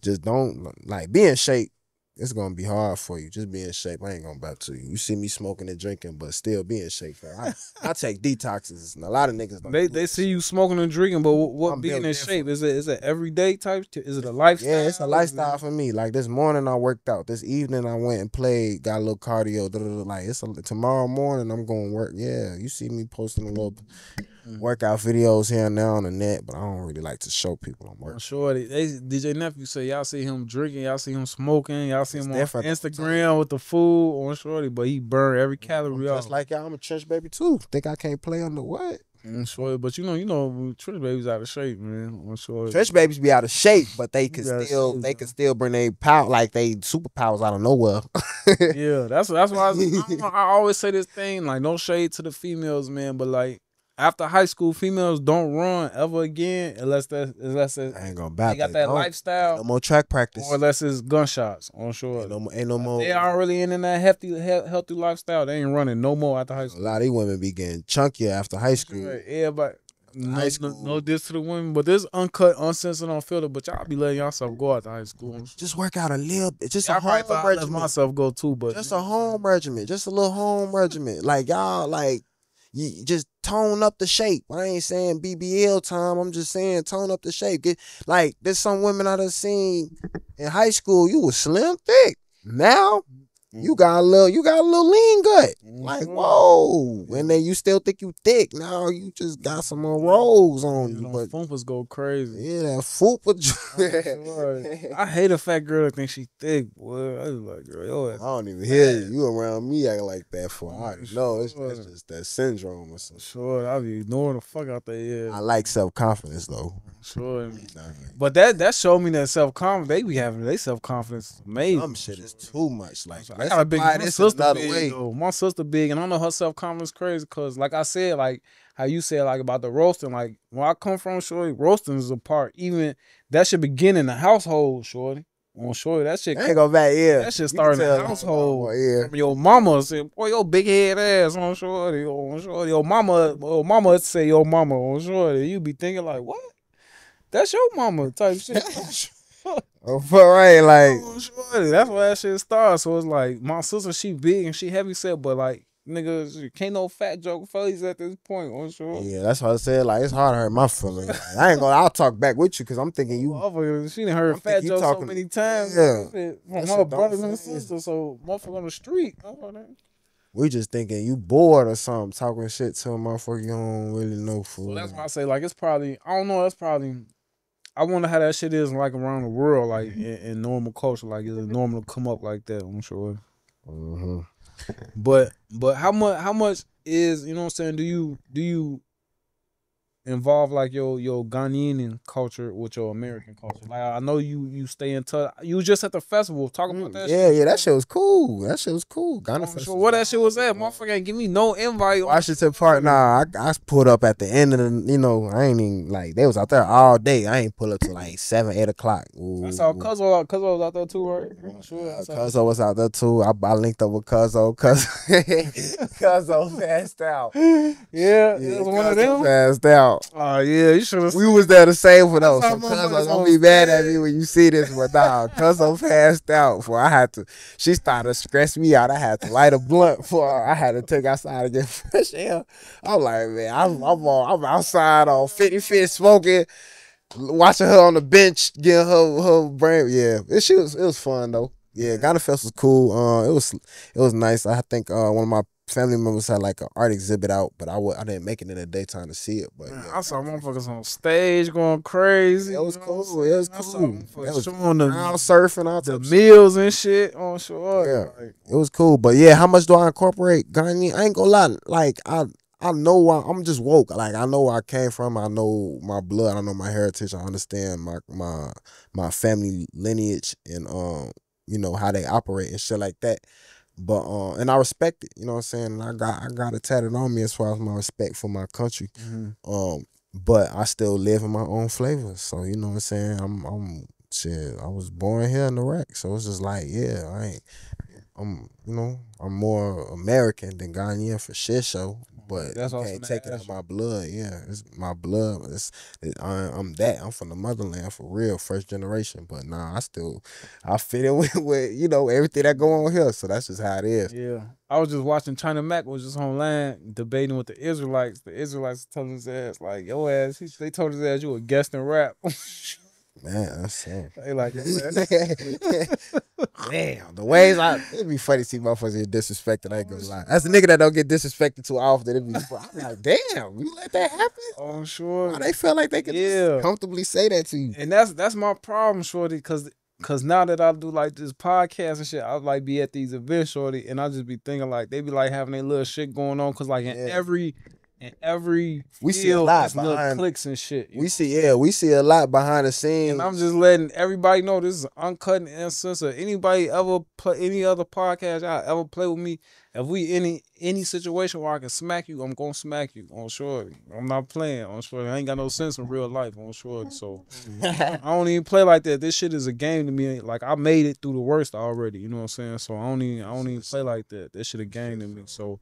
just don't like be in shape. It's gonna be hard for you. Just be in shape. I ain't gonna back to you. You see me smoking and drinking, but still be in shape. I, I take detoxes. And a lot of niggas don't They they see you smoking and drinking, but what, I'm being in shape is it? Is it everyday type? Is it a lifestyle? Yeah, it's a lifestyle for me. Like this morning, I worked out. This evening, I went and played, got a little cardio. da, da, da. Like it's a, tomorrow morning, I'm going to work. Yeah, you see me posting a little Mm. workout videos here and there on the net, but I don't really like to show people I'm I'm working. sure they, they DJ nephew say y'all see him drinking, y'all see him smoking, y'all see It's him on. Instagram with the food on shorty, but he burned every calorie off. Just like y'all, I'm a trench baby too. Think I can't play under what? I'm sure, but you know, you know, Trish babies out of shape, man. I'm sure. Trench babies be out of shape, but they can still shit, they can still bring their power like they superpowers out of nowhere. yeah, that's that's why I, I, I always say this thing like no shade to the females, man, but like after high school, females don't run ever again unless that unless it's, I ain't gonna they got that No lifestyle more track practice. or unless it's gunshots on shore. Ain't no, more- ain't no more. They already in, in that healthy he- healthy lifestyle. They ain't running no more after high school. A lot of these women be getting chunkier after high school. Right, but No, High no, school. no diss to the women, but this uncut, uncensored, unfiltered. But y'all be letting yourself go to high school. Just work out a little bit. Just I a home I let regimen. myself go too, but Just a home regimen. Just a little home regimen. Like y'all, like you just tone up the shape. I ain't saying BBL time. I'm just saying tone up the shape. Get like there's some women I done seen in high school. You was slim thick. Now you got a little. You got a little lean gut. Like Mhm. whoa. And then you still think you thick. Now you just got some more rolls on you But fumpers go crazy. yeah, that fupa. I hate a fat girl that thinks she thick, boy. I was like, girl, yo, I don't even hear you. You around me acting like that for. I already know it's, it's just that syndrome or something. sure, I be ignoring the fuck out there. Yeah. I like self confidence though. Sure. But that that showed me that self confidence. They be having they self confidence amazing. Some shit is too much. Like I got a big apply my this sister another big, way. though. My sister big, and I know her self confidence crazy because, like I said, like how you said like about the roasting. Like where I come from, shorty, roasting is a part. Even that should begin in the household, shorty. On shorty, that shit. I ain't go back. Yeah, That shit You start in can the tell household. mama, Yeah, your mama say, boy, your big head ass on shorty, on shorty. Your mama, your mama say your mama on shorty. You be thinking like, what? That's your mama type shit. oh, for right. Like Oh. That's why that shit starts. So it's like my sister, she big and she heavy set, but like nigga, can't no fat joke fellas at this point. On sure. yeah, that's what I said. Like it's hard to hurt my feelings. Like, I ain't gonna. I'll talk back with you because I'm thinking you. Motherfucker, she done heard I'm fat you jokes so many times. Yeah. From That her brothers and phase. sisters. So motherfucker on the street. We just thinking you bored or something, talking shit to a motherfucker you don't really know for. So that's why I say like it's probably I don't know. That's probably I wonder how that shit is like around the world, like in, in normal culture. Like is it normal to come up like that? I'm sure. hmm But but how much how much is you know what I'm saying? Do you do you involve like your your Ghanaian culture with your American culture? Like I know you you stay in touch. You was just at the festival talking about that. Mm, Yeah, shit. yeah, that shit was cool. That shit was cool. Ghana I'm Festival. sure where that shit was at. Motherfucker ain't give me no invite. Washington Park. Nah, I, I pulled up at the end of the. You know, I ain't even like they was out there all day. I ain't pull up till like seven, eight o'clock. Ooh, I saw Cuzzo, Cuzzo was out there too, right? I'm sure. I Cuzzo was out there too. I, I linked up with Cuzzo. Cuz Cuzzo passed out. Yeah, it was one of them. Passed out. Oh yeah, you should have. We was there to save for those. So motherfuckers Cuzzo, don't be mad at me when you see this, but nah, Cuzzo passed out. For I had to. She started to stress me out. I had to light a blunt for her. I had to take outside and get fresh air. I'm like, man, I'm I'm, on, I'm outside on 50 Fit smoking, watching her on the bench, getting her her brain. Yeah, it, she was it was fun though. Yeah, Ghana Fest was cool. Uh, it was it was nice. I think uh, one of my family members had like an art exhibit out, but I w- I didn't make it in the daytime to see it. But Man, yeah. I saw motherfuckers on stage going crazy. It was you know what I'm cool. It was? I cool. It was showing the, Ground surfing, out the meals and shit on shore. Yeah. Like, It was cool, but yeah, how much do I incorporate Ghanaian? I ain't gonna lie, like I I know why I'm just woke. Like I know where I came from. I know my blood. I know my heritage. I understand my my my family lineage and um you know how they operate and shit like that. But uh, and I respect it. You know what I'm saying. And I got I got it tatted on me as far as my respect for my country. Um, but I still live in my own flavor. So you know what I'm saying. I'm I'm shit. I was born here in the Iraq, so it's just like yeah, I ain't. I'm you know I'm more American than Ghanaian for shit show. But That's you can't take it out my blood. Yeah, it's my blood. It's, it, I, I'm that. I'm from the motherland for real, first generation. But nah, I still I fit in with, with you know everything that go on here. So that's just how it is. Yeah. I was just watching China Mac was just online debating with the Israelites. The Israelites telling his ass, like, yo ass, he, they told his ass you a guest in rap. Man, that's sad. they like, ass. Damn, the ways I it'd be funny to see motherfuckers get disrespected. I ain't gonna lie. That's the nigga that don't get disrespected too often. It'd be. I'm like, damn, you let that happen? oh, sure. They feel like they can Yeah. comfortably say that to you? and that's that's my problem, shorty. Cause cause now that I do like this podcast and shit, I like be at these events, shorty, and I just be thinking like they be like having their little shit going on. Cause like in Yeah. every in every We see a lot behind- clicks and shit. We know? see, yeah, we see a lot behind the scenes. And I'm just letting everybody know this is uncut and uncensored. Anybody ever play any other podcast y'all ever play with me? If we any any situation where I can smack you, I'm gonna smack you on shorty. I'm not playing on shorty. I ain't got no sense in real life on shorty. So I don't even play like that. This shit is a game to me. Like I made it through the worst already. You know what I'm saying? So I don't even I don't even play like that. This shit a game to me. So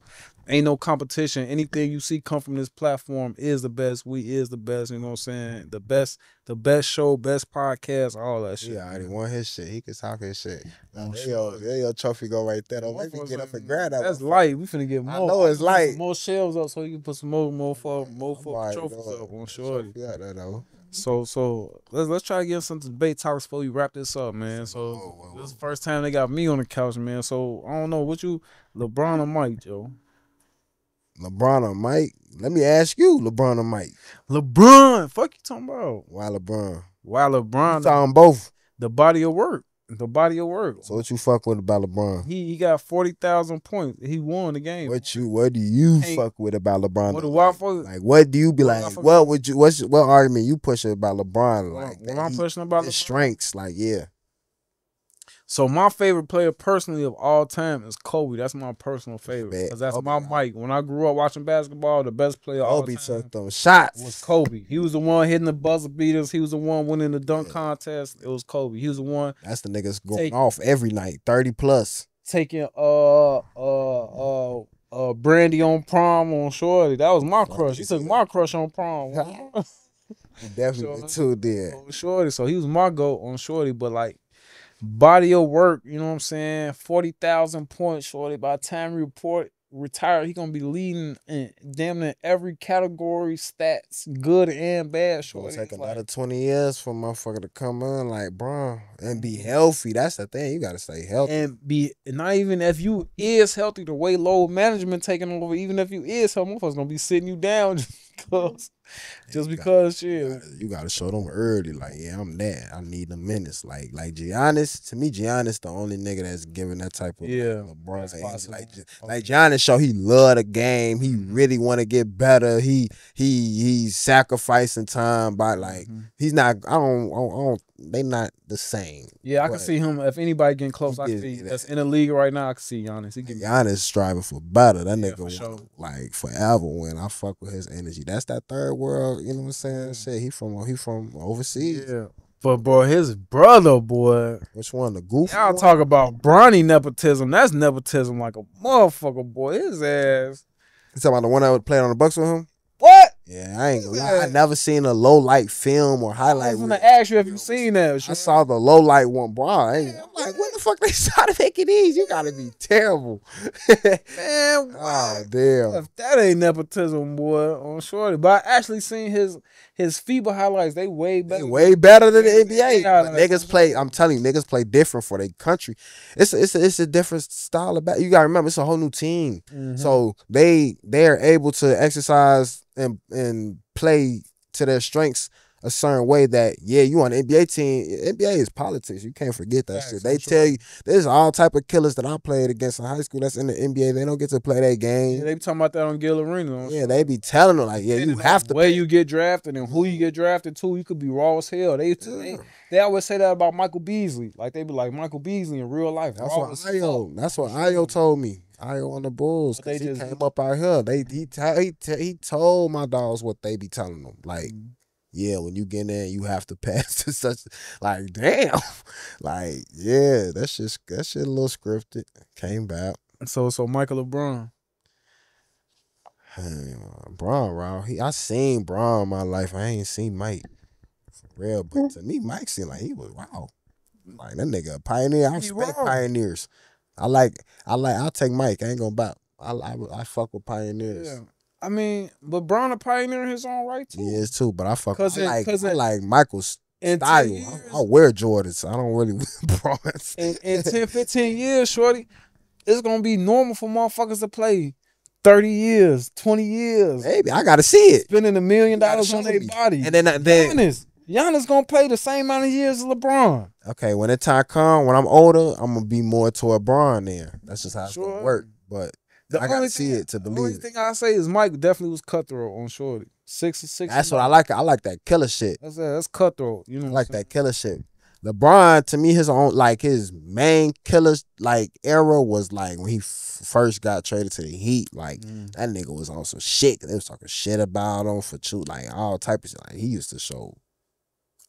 ain't no competition. Anything you see come from this platform is the best. We is the best. You know what I'm saying? The best, the best show, best podcast, all that shit. He already won his shit. He can talk his shit. Oh, there, sure. your, there your trophy go right there. Don't make me get up and grab that. That's motherfucker. light. We finna get more. I know it's light. more shelves up so you can put some more, more for, oh more for already trophies doing up on shorty. Yeah, that though. So, so let's let's try to get some debate talks before we wrap this up, man. So oh, Whoa, whoa, this is the first time they got me on the couch, man. So I don't know what you, LeBron or Mike, Joe. LeBron or Mike? Let me ask you, LeBron or Mike? LeBron, fuck you talking about? Why LeBron? Why LeBron? I'm talking both. the body of work. The body of work. So what you fuck with about LeBron? He he got forty thousand points. He won the game. What you what do you fuck with about LeBron? What do I fuck- Like what do you be like? What would you what's what argument you pushing about LeBron? Like What that I'm pushing about LeBron? strengths, like yeah. So my favorite player personally of all time is Kobe. That's my personal favorite because that's Kobe. my Mike. When I grew up watching basketball, the best player of all Kobe time took them shots. was Kobe. He was the one hitting the buzzer beaters. He was the one winning the dunk contest. It was Kobe. He was the one That's the niggas going off every night, thirty plus. taking uh uh uh uh Brandy on prom on Shorty. That was my crush. He took my crush on prom. He definitely Sure. too did. on Shorty. So he was my goat on Shorty, but like body of work, you know what I'm saying? Forty thousand points, Shorty. By the time he report retired, he gonna be leading in damn near every category, stats, good and bad. Shorty. take It's another like- twenty years for motherfucker to come in like bro and be healthy. That's the thing. You gotta stay healthy. and be not even if you is healthy, the way load management taking over, even if you is healthy, motherfuckers gonna be sitting you down because, just you because You shit. gotta, you gotta show them early, like, yeah, I'm that. I need the minutes. Like, like Giannis, to me, Giannis the only nigga that's giving that type of Yeah, LeBron. that's Like, like Giannis show he love the game. He really want to get better. He he he's sacrificing time by like Mhm. he's not. I don't. I don't, I don't they not the same. Yeah, I can see him. If anybody getting close, I can see that's in the league right now. I can see Giannis. He me Giannis striving for better. That Yeah, nigga for sure. like forever when I fuck with his energy. That's that third world. You know what I'm saying? Shit, he from he from overseas. yeah. But bro, his brother, boy, Which one? The goof? y'all talk about Bronny nepotism. That's nepotism like a motherfucker, boy. His ass. You talking about the one that played on the Bucks with him? Yeah, I ain't gonna lie. I never seen a low light film or highlight. I was gonna ask you if you seen that. I saw the low light one, bro. I ain't, I'm like, what the fuck they started making these? You gotta be terrible. Man, oh damn. If that ain't nepotism, boy, on shorty. But I actually seen his his FIBA highlights. They way They better. way better than the NBA. But niggas play. I'm telling you, niggas play different for their country. It's a, it's a, it's a different style of bat. You gotta remember, it's a whole new team. Mhm. So they they're able to exercise and and play to their strengths a certain way that yeah you on the NBA team NBA is politics you can't forget that shit they sure. tell you there's all type of killers that I played against in high school that's in the NBA they don't get to play that yeah, game they be talking about that on Gil Arena. yeah they be telling them like yeah you have to where play. you get drafted and who you get drafted to. You could be raw as hell. They they, they always say that about Michael Beasley. Like they be like Michael Beasley in real life. that's what Ayo that's what Ayo told me Ayo on the Bulls They they 'cause he just- came up out here they he t- he, t- he told my dogs what they be telling them like Mhm. Yeah, when you get in there, you have to pass to such like damn, like yeah, that's just that shit a little scripted. Came back, So so Michael LeBron. Bron, bro. He, I seen Bron in my life. I ain't seen Mike for real, but to me, Mike seemed like he was wow, like that nigga a pioneer. I respect pioneers. I like, I like. I'll take Mike. I ain't gonna bout. I, I, I fuck with pioneers. Yeah. I mean, but Bron a pioneer in his own right too. He is too, but I fuck. Cause I in- like, cause I in- like Michael's In 10 style. years, I, I wear Jordans. I don't really wear Brons. in, in 10, 15 years, shorty, it's gonna be normal for motherfuckers to play 30 years, 20 years, Maybe I gotta see it. spending a million dollars on their body. And then uh, then Giannis, Giannis gonna play the same amount of years as LeBron. okay, when the time come, when I'm older, I'm gonna be more toward Bron there. That's just how it's gonna work. But The I gotta only see thing, it to the only it. thing I say is Mike definitely was cutthroat on Shorty. Six six. that's what I like. I like that killer shit. That's that. That's cutthroat. You know, I like that killer shit. LeBron, to me, his own like his main killer like era was like when he f- first got traded to the Heat. Like Mm. that nigga was on some shit. They was talking shit about him for true, like all type of shit. Like he used to show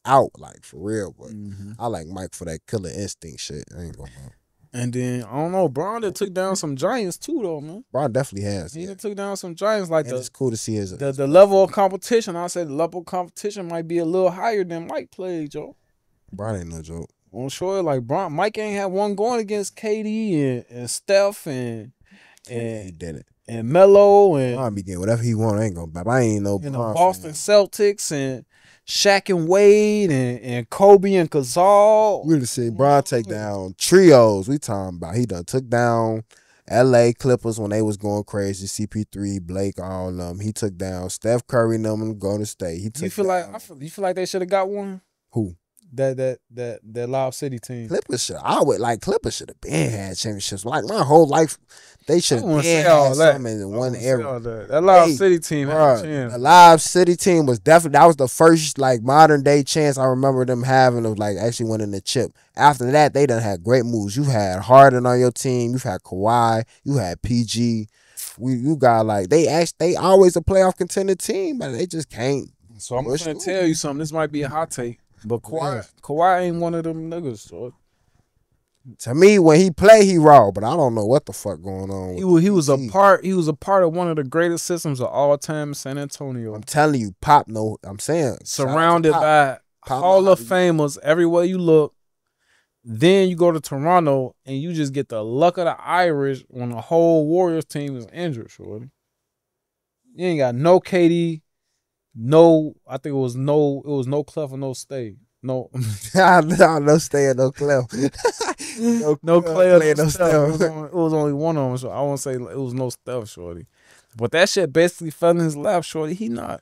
out, like for real. But Mhm. I like Mike for that killer instinct shit. I ain't gonna. And then I don't know, Bron that took down some giants too, though, man. Bron definitely has. He Yeah. took down some giants like And the it's cool to see his. the, the level of competition, I said the level of competition might be a little higher than Mike played, Joe. Bron ain't no joke. On sure, like Bron, Mike ain't had one going against KD and, and Steph and and he did it. and Melo and, Bron be getting whatever he want. I ain't gonna. I ain't no and Boston fan. Celtics and Shaq and Wade and, and Kobe and Gasol. We to see Bron take down trios. We talking about he done took down L.A. Clippers when they was going crazy. CP3, Blake, all of them. He took down Steph Curry and them and Golden State. He took You feel like I feel, you feel like they should have got one. who? That that that that Lob City team. Clippers should. I would like Clippers should have been had championships. Like my whole life, they should have wanna been say all had that. something in I one wanna era. That, that Lob Hey, City team had a Bruh, chance. the Lob City team was definitely that was the first like modern day chance I remember them having of like actually winning the chip. After that, they done had great moves. You had Harden on your team. You've had Kawhi. You had PG. We you got like they actually they always a playoff contender team, but they just can't. So I'm Push gonna tell you something. This might be a hot take, but Kawhi, Yeah. Kawhi ain't one of them niggas. So To me, when he play, he raw, but I don't know what the fuck going on. he was he was a part. He was a part of one of the greatest systems of all time San Antonio. I'm telling you, Pop. No, I'm saying shout out to surrounded Pop. by Pop Hall of Famers everywhere you look. Then you go to Toronto and you just get the luck of the Irish when the whole Warriors team is injured, shorty. You ain't got no KD, no. I think it was no. It was no Clay or no Steph. No, I don't stay in no club. no, no Clay, no no Steph. It was, only, it was only one of them, so I won't say it was no Steph, shorty. But that shit basically fell in his lap, shorty. He not.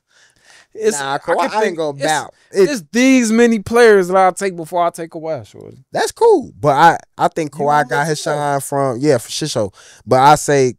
It's, nah, I Kawhi, I, think- ain't gonna it's- bow. It- It's these many players that I'll take before I take Kawhi, shorty. that's cool, but I I think Kawhi got his shine from yeah for show. But I say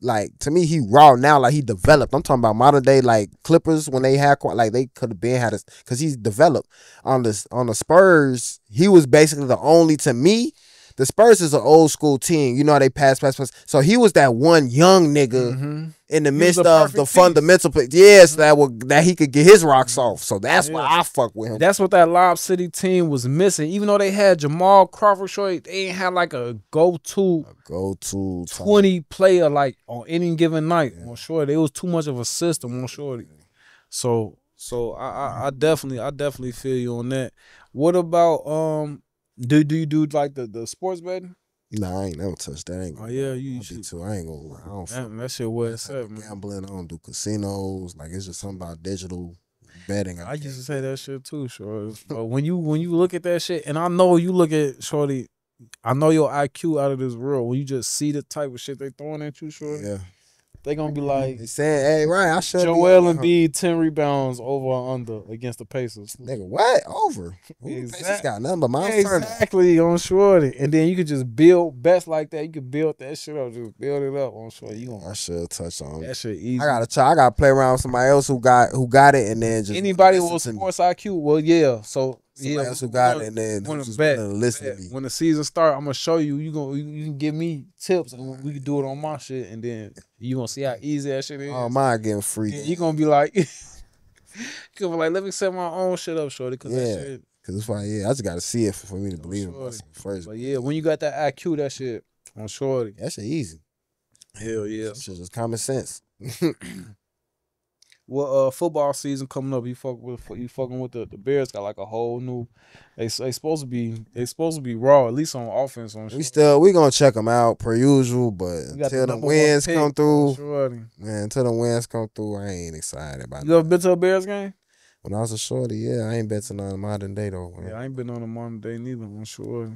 like to me he raw now like he developed. I'm talking about modern day like Clippers when they had like they could have been had us because he's developed on this on the Spurs. He was basically the only to me. The Spurs is an old school team. You know how they pass, pass, pass. So he was that one young nigga Mhm. in the was midst the of the piece. fundamental. Yes, that would that he could get his rocks off. So that's why I fuck with him. That's what that Lob City team was missing. Even though they had Jamal Crawford, short, they ain't had like a go-to Go to 20 player like on any given night on short, It was too much of a system on shorty. So so I, I I definitely I definitely feel you on that. What about um do do you do like the, the sports betting? Nah, I ain't never touched that. I ain't Oh yeah, you should. too. I ain't gonna. I don't That, that shit where it's man. gambling. I don't do casinos. Like it's just something about digital betting. I used to say that shit too, shorty. But when you when you look at that shit, and I know you look at shorty, I know your IQ out of this world. When you just see the type of shit they throwing at you, shorty, yeah. They gonna be like saying, hey, right? I should. Joel Embiid ten rebounds over or under against the Pacers. Nigga, what over? Exact- Exactly. got nothing but my turn. Exactly on shorty, and then you could just build bets like that. You could build that shit up, just build it up on shorty. You gonna I should touch on. that shit easy. I gotta try. I gotta play around with somebody else who got who got it, and then just Anybody with sports IQ, well, yeah. So yeah, else who got it, and then when just bet, willing to listen bet. to me. when the season start, I'm gonna show you. You gonna you, can give me tips, and we can do it on my shit, and then you gonna see how easy that shit oh, is. Oh, mine getting free. Yeah, you gonna be like, you gonna be like, let me set my own shit up, shorty, because Yeah. that shit. Cause it's why, yeah, I just gotta see it for me to believe in sure. first. But yeah, when you got that IQ, that shit on shorty. That shit easy. Hell yeah. That shit just common sense. Well, uh, football season coming up. You fuck with you fucking with the, the Bears. Got like a whole new. They they supposed to be they supposed to be raw at least on offense on. We still we gonna check them out per usual, but until the number one wins pick come through, Shorty. man, until the wins come through, I ain't excited about You it. ever been to a Bears game? When I was a shorty, yeah, I ain't been betting on modern day though. man. Yeah, I ain't been on a modern day neither. I'm sure.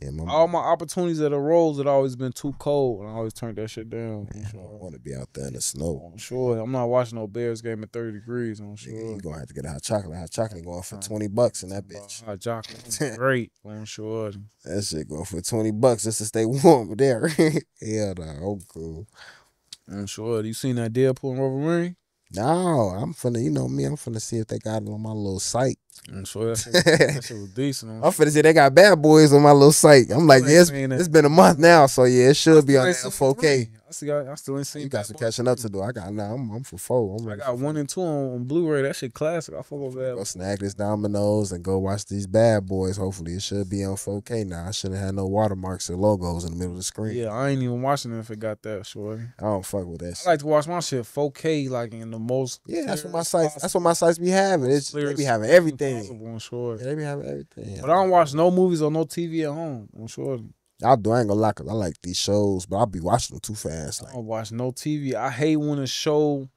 Yeah, my All my opportunities at the Rolls had always been too cold, and I always turned that shit down. I sure. want to be out there in the snow. I'm sure. I'm not watching no Bears game at 30 degrees. I'm Nigga, sure. You gonna have to get a hot chocolate. Hot chocolate going for twenty bucks in that bitch. Hot chocolate, great. I'm sure. That shit going for twenty bucks just to stay warm there. yeah, no, I'm cool. I'm sure. You seen that Deadpool and Wolverine? No, I'm finna, you know me, I'm finna see if they got it on my little site. I'm sure that shit, that shit was decent. I'm finna see they got bad boys on my little site. I'm like, ain't yeah, it's, it. it's been a month now, so yeah, it should be on there Still ain't in seen 4K. three. I still, I still ain't seen. You got some catching up to do. I got now. I'm, I'm for four. I'm I got one and two on, on Blu-ray. That shit classic. I fuck with Go that. snag this Domino's and go watch these bad boys. Hopefully, it should be on 4K now. I shouldn't have no watermarks or logos in the middle of the screen. Yeah, I ain't even watching it if it got that short. I don't fuck with that. I like to watch my shit 4K, like in the most. yeah, that's what my sites. That's what my sites be having. It's they be having everything. Possible on short. Yeah, they be having everything. But I don't watch no movies or no TV at home on short. I do. I ain't gonna lie, cause I like these shows, but I'll be watching them too fast. I don't watch no TV. I hate when a show.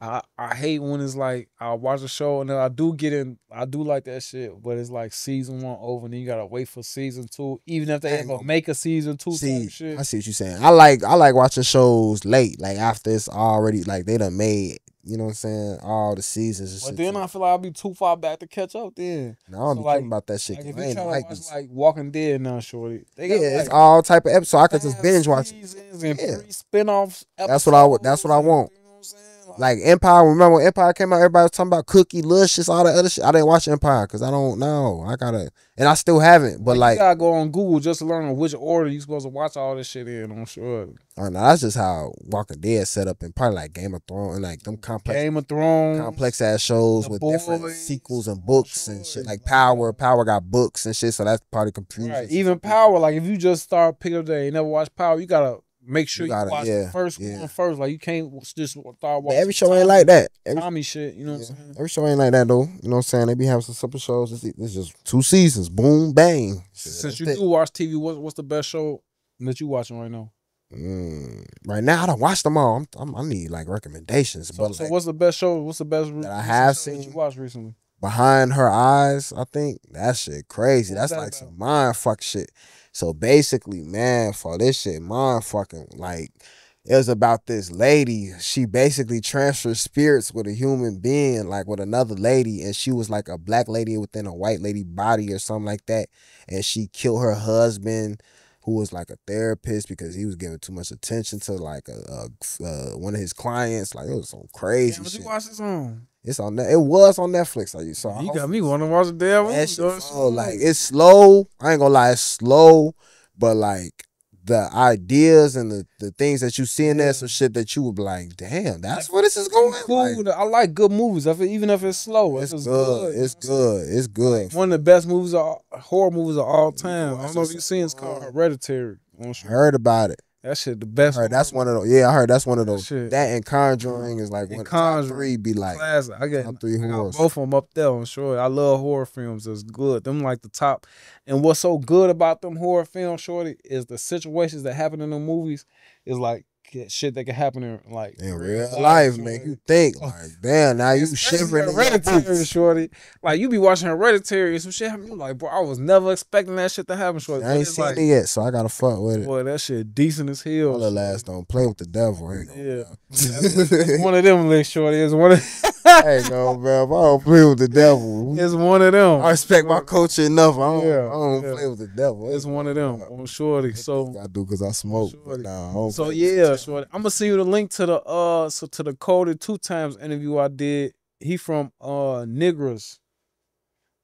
I I hate when it's like I watch a show and then I do get in. I do like that shit, but it's like season one over and then you gotta wait for season two, even if they ever make a season two. see. I see what you're saying. I like I like watching shows late, like after it's already like they done made you know what I'm saying, all the seasons and But then too. I feel like I'll be too far back to catch up. Then Now, I don't so, be like- thinking about that shit. like 'cause if I you ain't try to like this. like Walking Dead now, shorty, they got Yeah, like, it's all type of episodes. I could just binge watch. seasons and Yeah. three spin-offs. That's what I that's what I want. you know what I'm saying? Like Empire, remember when Empire came out? Everybody was talking about Cookie, Luscious, all that other shit. I didn't watch Empire because I don't know. I gotta, and I still haven't. But you like, gotta go on Google just to learn which order you supposed to watch all this shit in. I'm sure. Oh, I don't know, that's just how Walking Dead set up, and probably like Game of Thrones and like them complex, Game of Thrones, complex ass shows with different sequels and books and shit. Like like Power. Power got books and shit, so that's probably confusing. Right. Even Power, like if you just start picking up that you never watch Power, you gotta make sure you, gotta- watch yeah, the first yeah. one first. Like you can't just start watching. every show ain't like that. Every, Tommy shit. You know what I'm saying? every show ain't like that though. You know what I'm saying? They be having some simple shows. It's, it's just two seasons, boom, bang. Since That's you it. do watch TV, what's what's the best show that you watching right now? Mm, right now, I don't watch them all. I'm, I'm, I need like recommendations. So, but so like, what's the best show? What's the best That I have show that you seen? watched recently? Behind her eyes, I think that shit crazy. That's like some mind fuck shit. So basically, man, for this shit, mind fucking like it was about this lady. She basically transferred spirits with a human being, like with another lady, and she was like a black lady within a white lady body or something like that. And she killed her husband, who was like a therapist because he was giving too much attention to like a, a uh, one of his clients. Like it was some crazy Damn, shit. you watch this on? It's on. Net- It was on Netflix. So I you got me want to watch the damn that movie. Like it's slow. I ain't gonna lie, it's slow, but like the ideas and the, the things that you see in there, some shit that you would be like, damn, that's where this is going. cool. Like, I like good movies. I feel, even if it's slow, it's it's, good. It's good. It's good. One of the best movies, of, horror movies of all time. I don't know if you've seen. It's called. Hereditary. I'm I sure. heard about it. That shit, the best. I heard that's one of those. Yeah, I heard that's one of those. Shit. That and Conjuring is like And one. Top Conjuring. three be like classic. I get top three I got horrors. both of them up there. I'm sure. I love horror films. It's good. Them like the top. And what's so good about them horror films, shorty, is the situations that happen in the movies is like shit that could happen in like in real life, make you think oh, like, damn, now you shivering. Hereditary, shorty. Like you be watching Hereditary some shit happen. You like, bro, I was never expecting that shit to happen, shorty. I ain't seen like, it yet, so I gotta fuck with it. boy, that shit decent as hell. My little ass don't play with the devil. Ain't Yeah. one of them licks, shorty. It's one of hey, no, man. If I don't play with the devil. it's one of them. I respect my culture enough. I don't, Yeah, I don't yeah. play with the devil. It's one of them. I'm shorty. So I do because I smoke. Nah, I So yeah, I'm gonna send you the link to the uh so to the coded two times interview I did. He from uh Negros,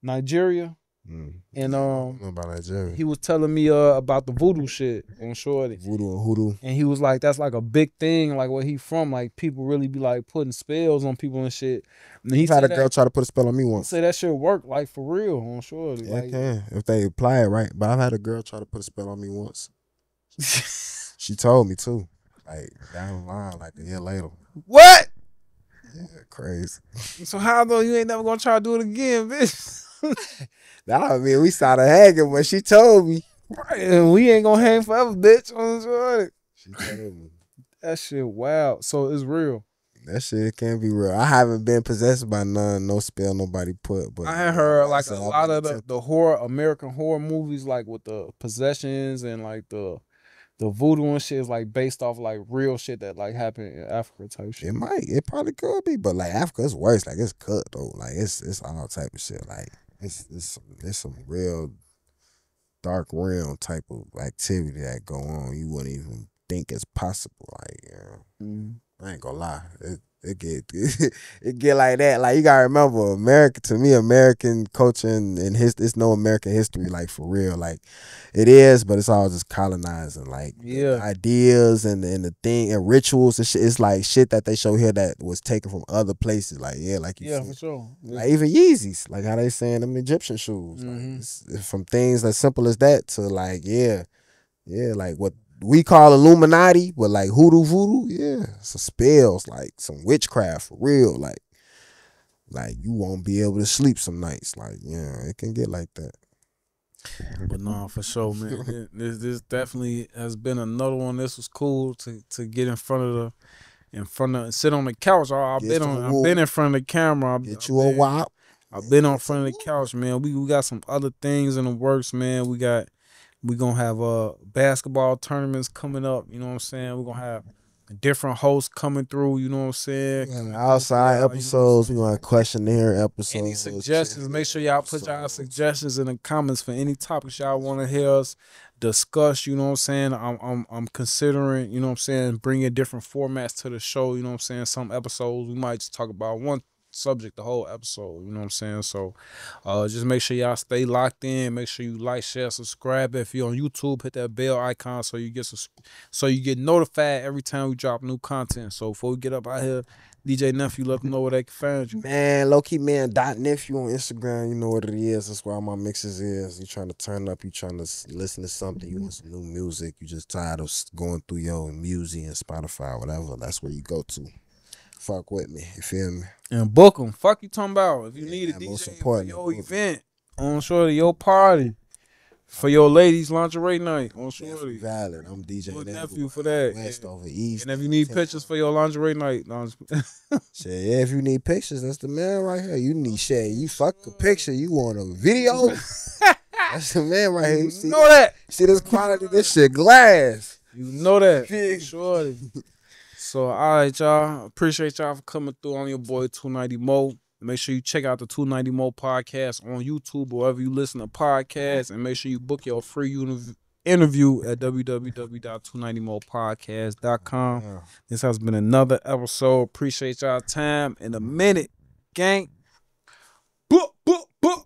Nigeria. Mm. And um about Nigeria. he was telling me uh about the voodoo shit on Shorty. Voodoo and hoodoo. And he was like, that's like a big thing, like where he from. Like people really be like putting spells on people and shit. And he had a that, girl try to put a spell on me once. said that shit work like for real on Shorty. Yeah, like, it can if they apply it right. But I've had a girl try to put a spell on me once. She told me too. Like down the line, like a year later. what? Yeah, crazy. So how though you ain't never gonna try to do it again, bitch? That I mean, we started hanging, but she told me. Right, and we ain't gonna hang forever, bitch. She told me. That shit wild. So it's real. That shit can't be real. I haven't been possessed by none, no spell nobody put. But I had heard like a lot of the, the horror American horror movies, like with the possessions and like the the voodoo and shit is like based off like real shit that like happened in Africa type shit. It might, it probably could be, but like Africa, it's worse. Like it's cut though. Like it's it's all type of shit. Like it's it's some, it's some real dark realm type of activity that go on. You wouldn't even think it's possible. Like yeah. Mm. I ain't gonna lie. It, it get it get like that. Like you gotta remember, America to me, American culture and, and his it's no American history, like for real. Like it is, but it's all just colonizing. Like Yeah. ideas and and the thing and rituals and shit. It's like shit that they show here that was taken from other places. Like yeah, like you Yeah, said. for sure. Like even Yeezys, like how they saying them Egyptian shoes. Mhm. Like it's, it's from things as simple as that to like, yeah, yeah, like what we call Illuminati, but like hoodoo voodoo, yeah, some spells, like some witchcraft for real. Like, like you won't be able to sleep some nights. Like, yeah, it can get like that. But no, for sure, man. This this definitely has been another one. This was cool to to get in front of the in front of sit on the couch. I- I've Get been on. I've been in front of the camera. I've, Get you a been- wop. I've been on front of the couch, man. We we got some other things in the works, man. We got we gonna have uh basketball tournaments coming up. You know what I'm saying? We're gonna have different hosts coming through. You know what I'm saying? Yeah, outside episodes, we want questionnaire episodes. Any suggestions? Make sure y'all put y'all suggestions in the comments for any topics y'all want to hear us discuss. You know what I'm saying? I'm I'm I'm considering. You know what I'm saying? Bringing different formats to the show. You know what I'm saying? Some episodes we might just talk about one subject the whole episode. You know what I'm saying? So uh just make sure y'all stay locked in. Make sure you like, share, subscribe. If you're on YouTube, hit that bell icon so you get so you get notified every time we drop new content. So before we get up out here, DJ Nephew, let them know where they can find you. Man, man dot nephew on Instagram. You know what it is. That's where all my mixes is. You trying to turn up. You trying to listen to something. You want some new music. You just tired of going through your music and Spotify, whatever. That's where you go to. Fuck with me. You feel me? And book them. Fuck you talking about. If you need a Yeah, most DJ for important, your event, on Shorty, your party, for your ladies lingerie night, on Shorty. Valid. I'm DJ Nephew. for that. West Yeah. over east. And if you need pictures for your lingerie night, no, Shit, yeah, if you need pictures, that's the man right here. You need shit. You fuck a picture. You want a video? that's the man right here. You see, know that. see this quality? This shit glass. You know that. Shorty. So, all right, y'all. Appreciate y'all for coming through on your boy 290 Moe. Make sure you check out the 290 Moe podcast on YouTube or wherever you listen to podcasts. And make sure you book your free interview at www.290moepodcast.com. Yeah. This has been another episode. Appreciate y'all time in a minute, gang. Boop, Boop, boop.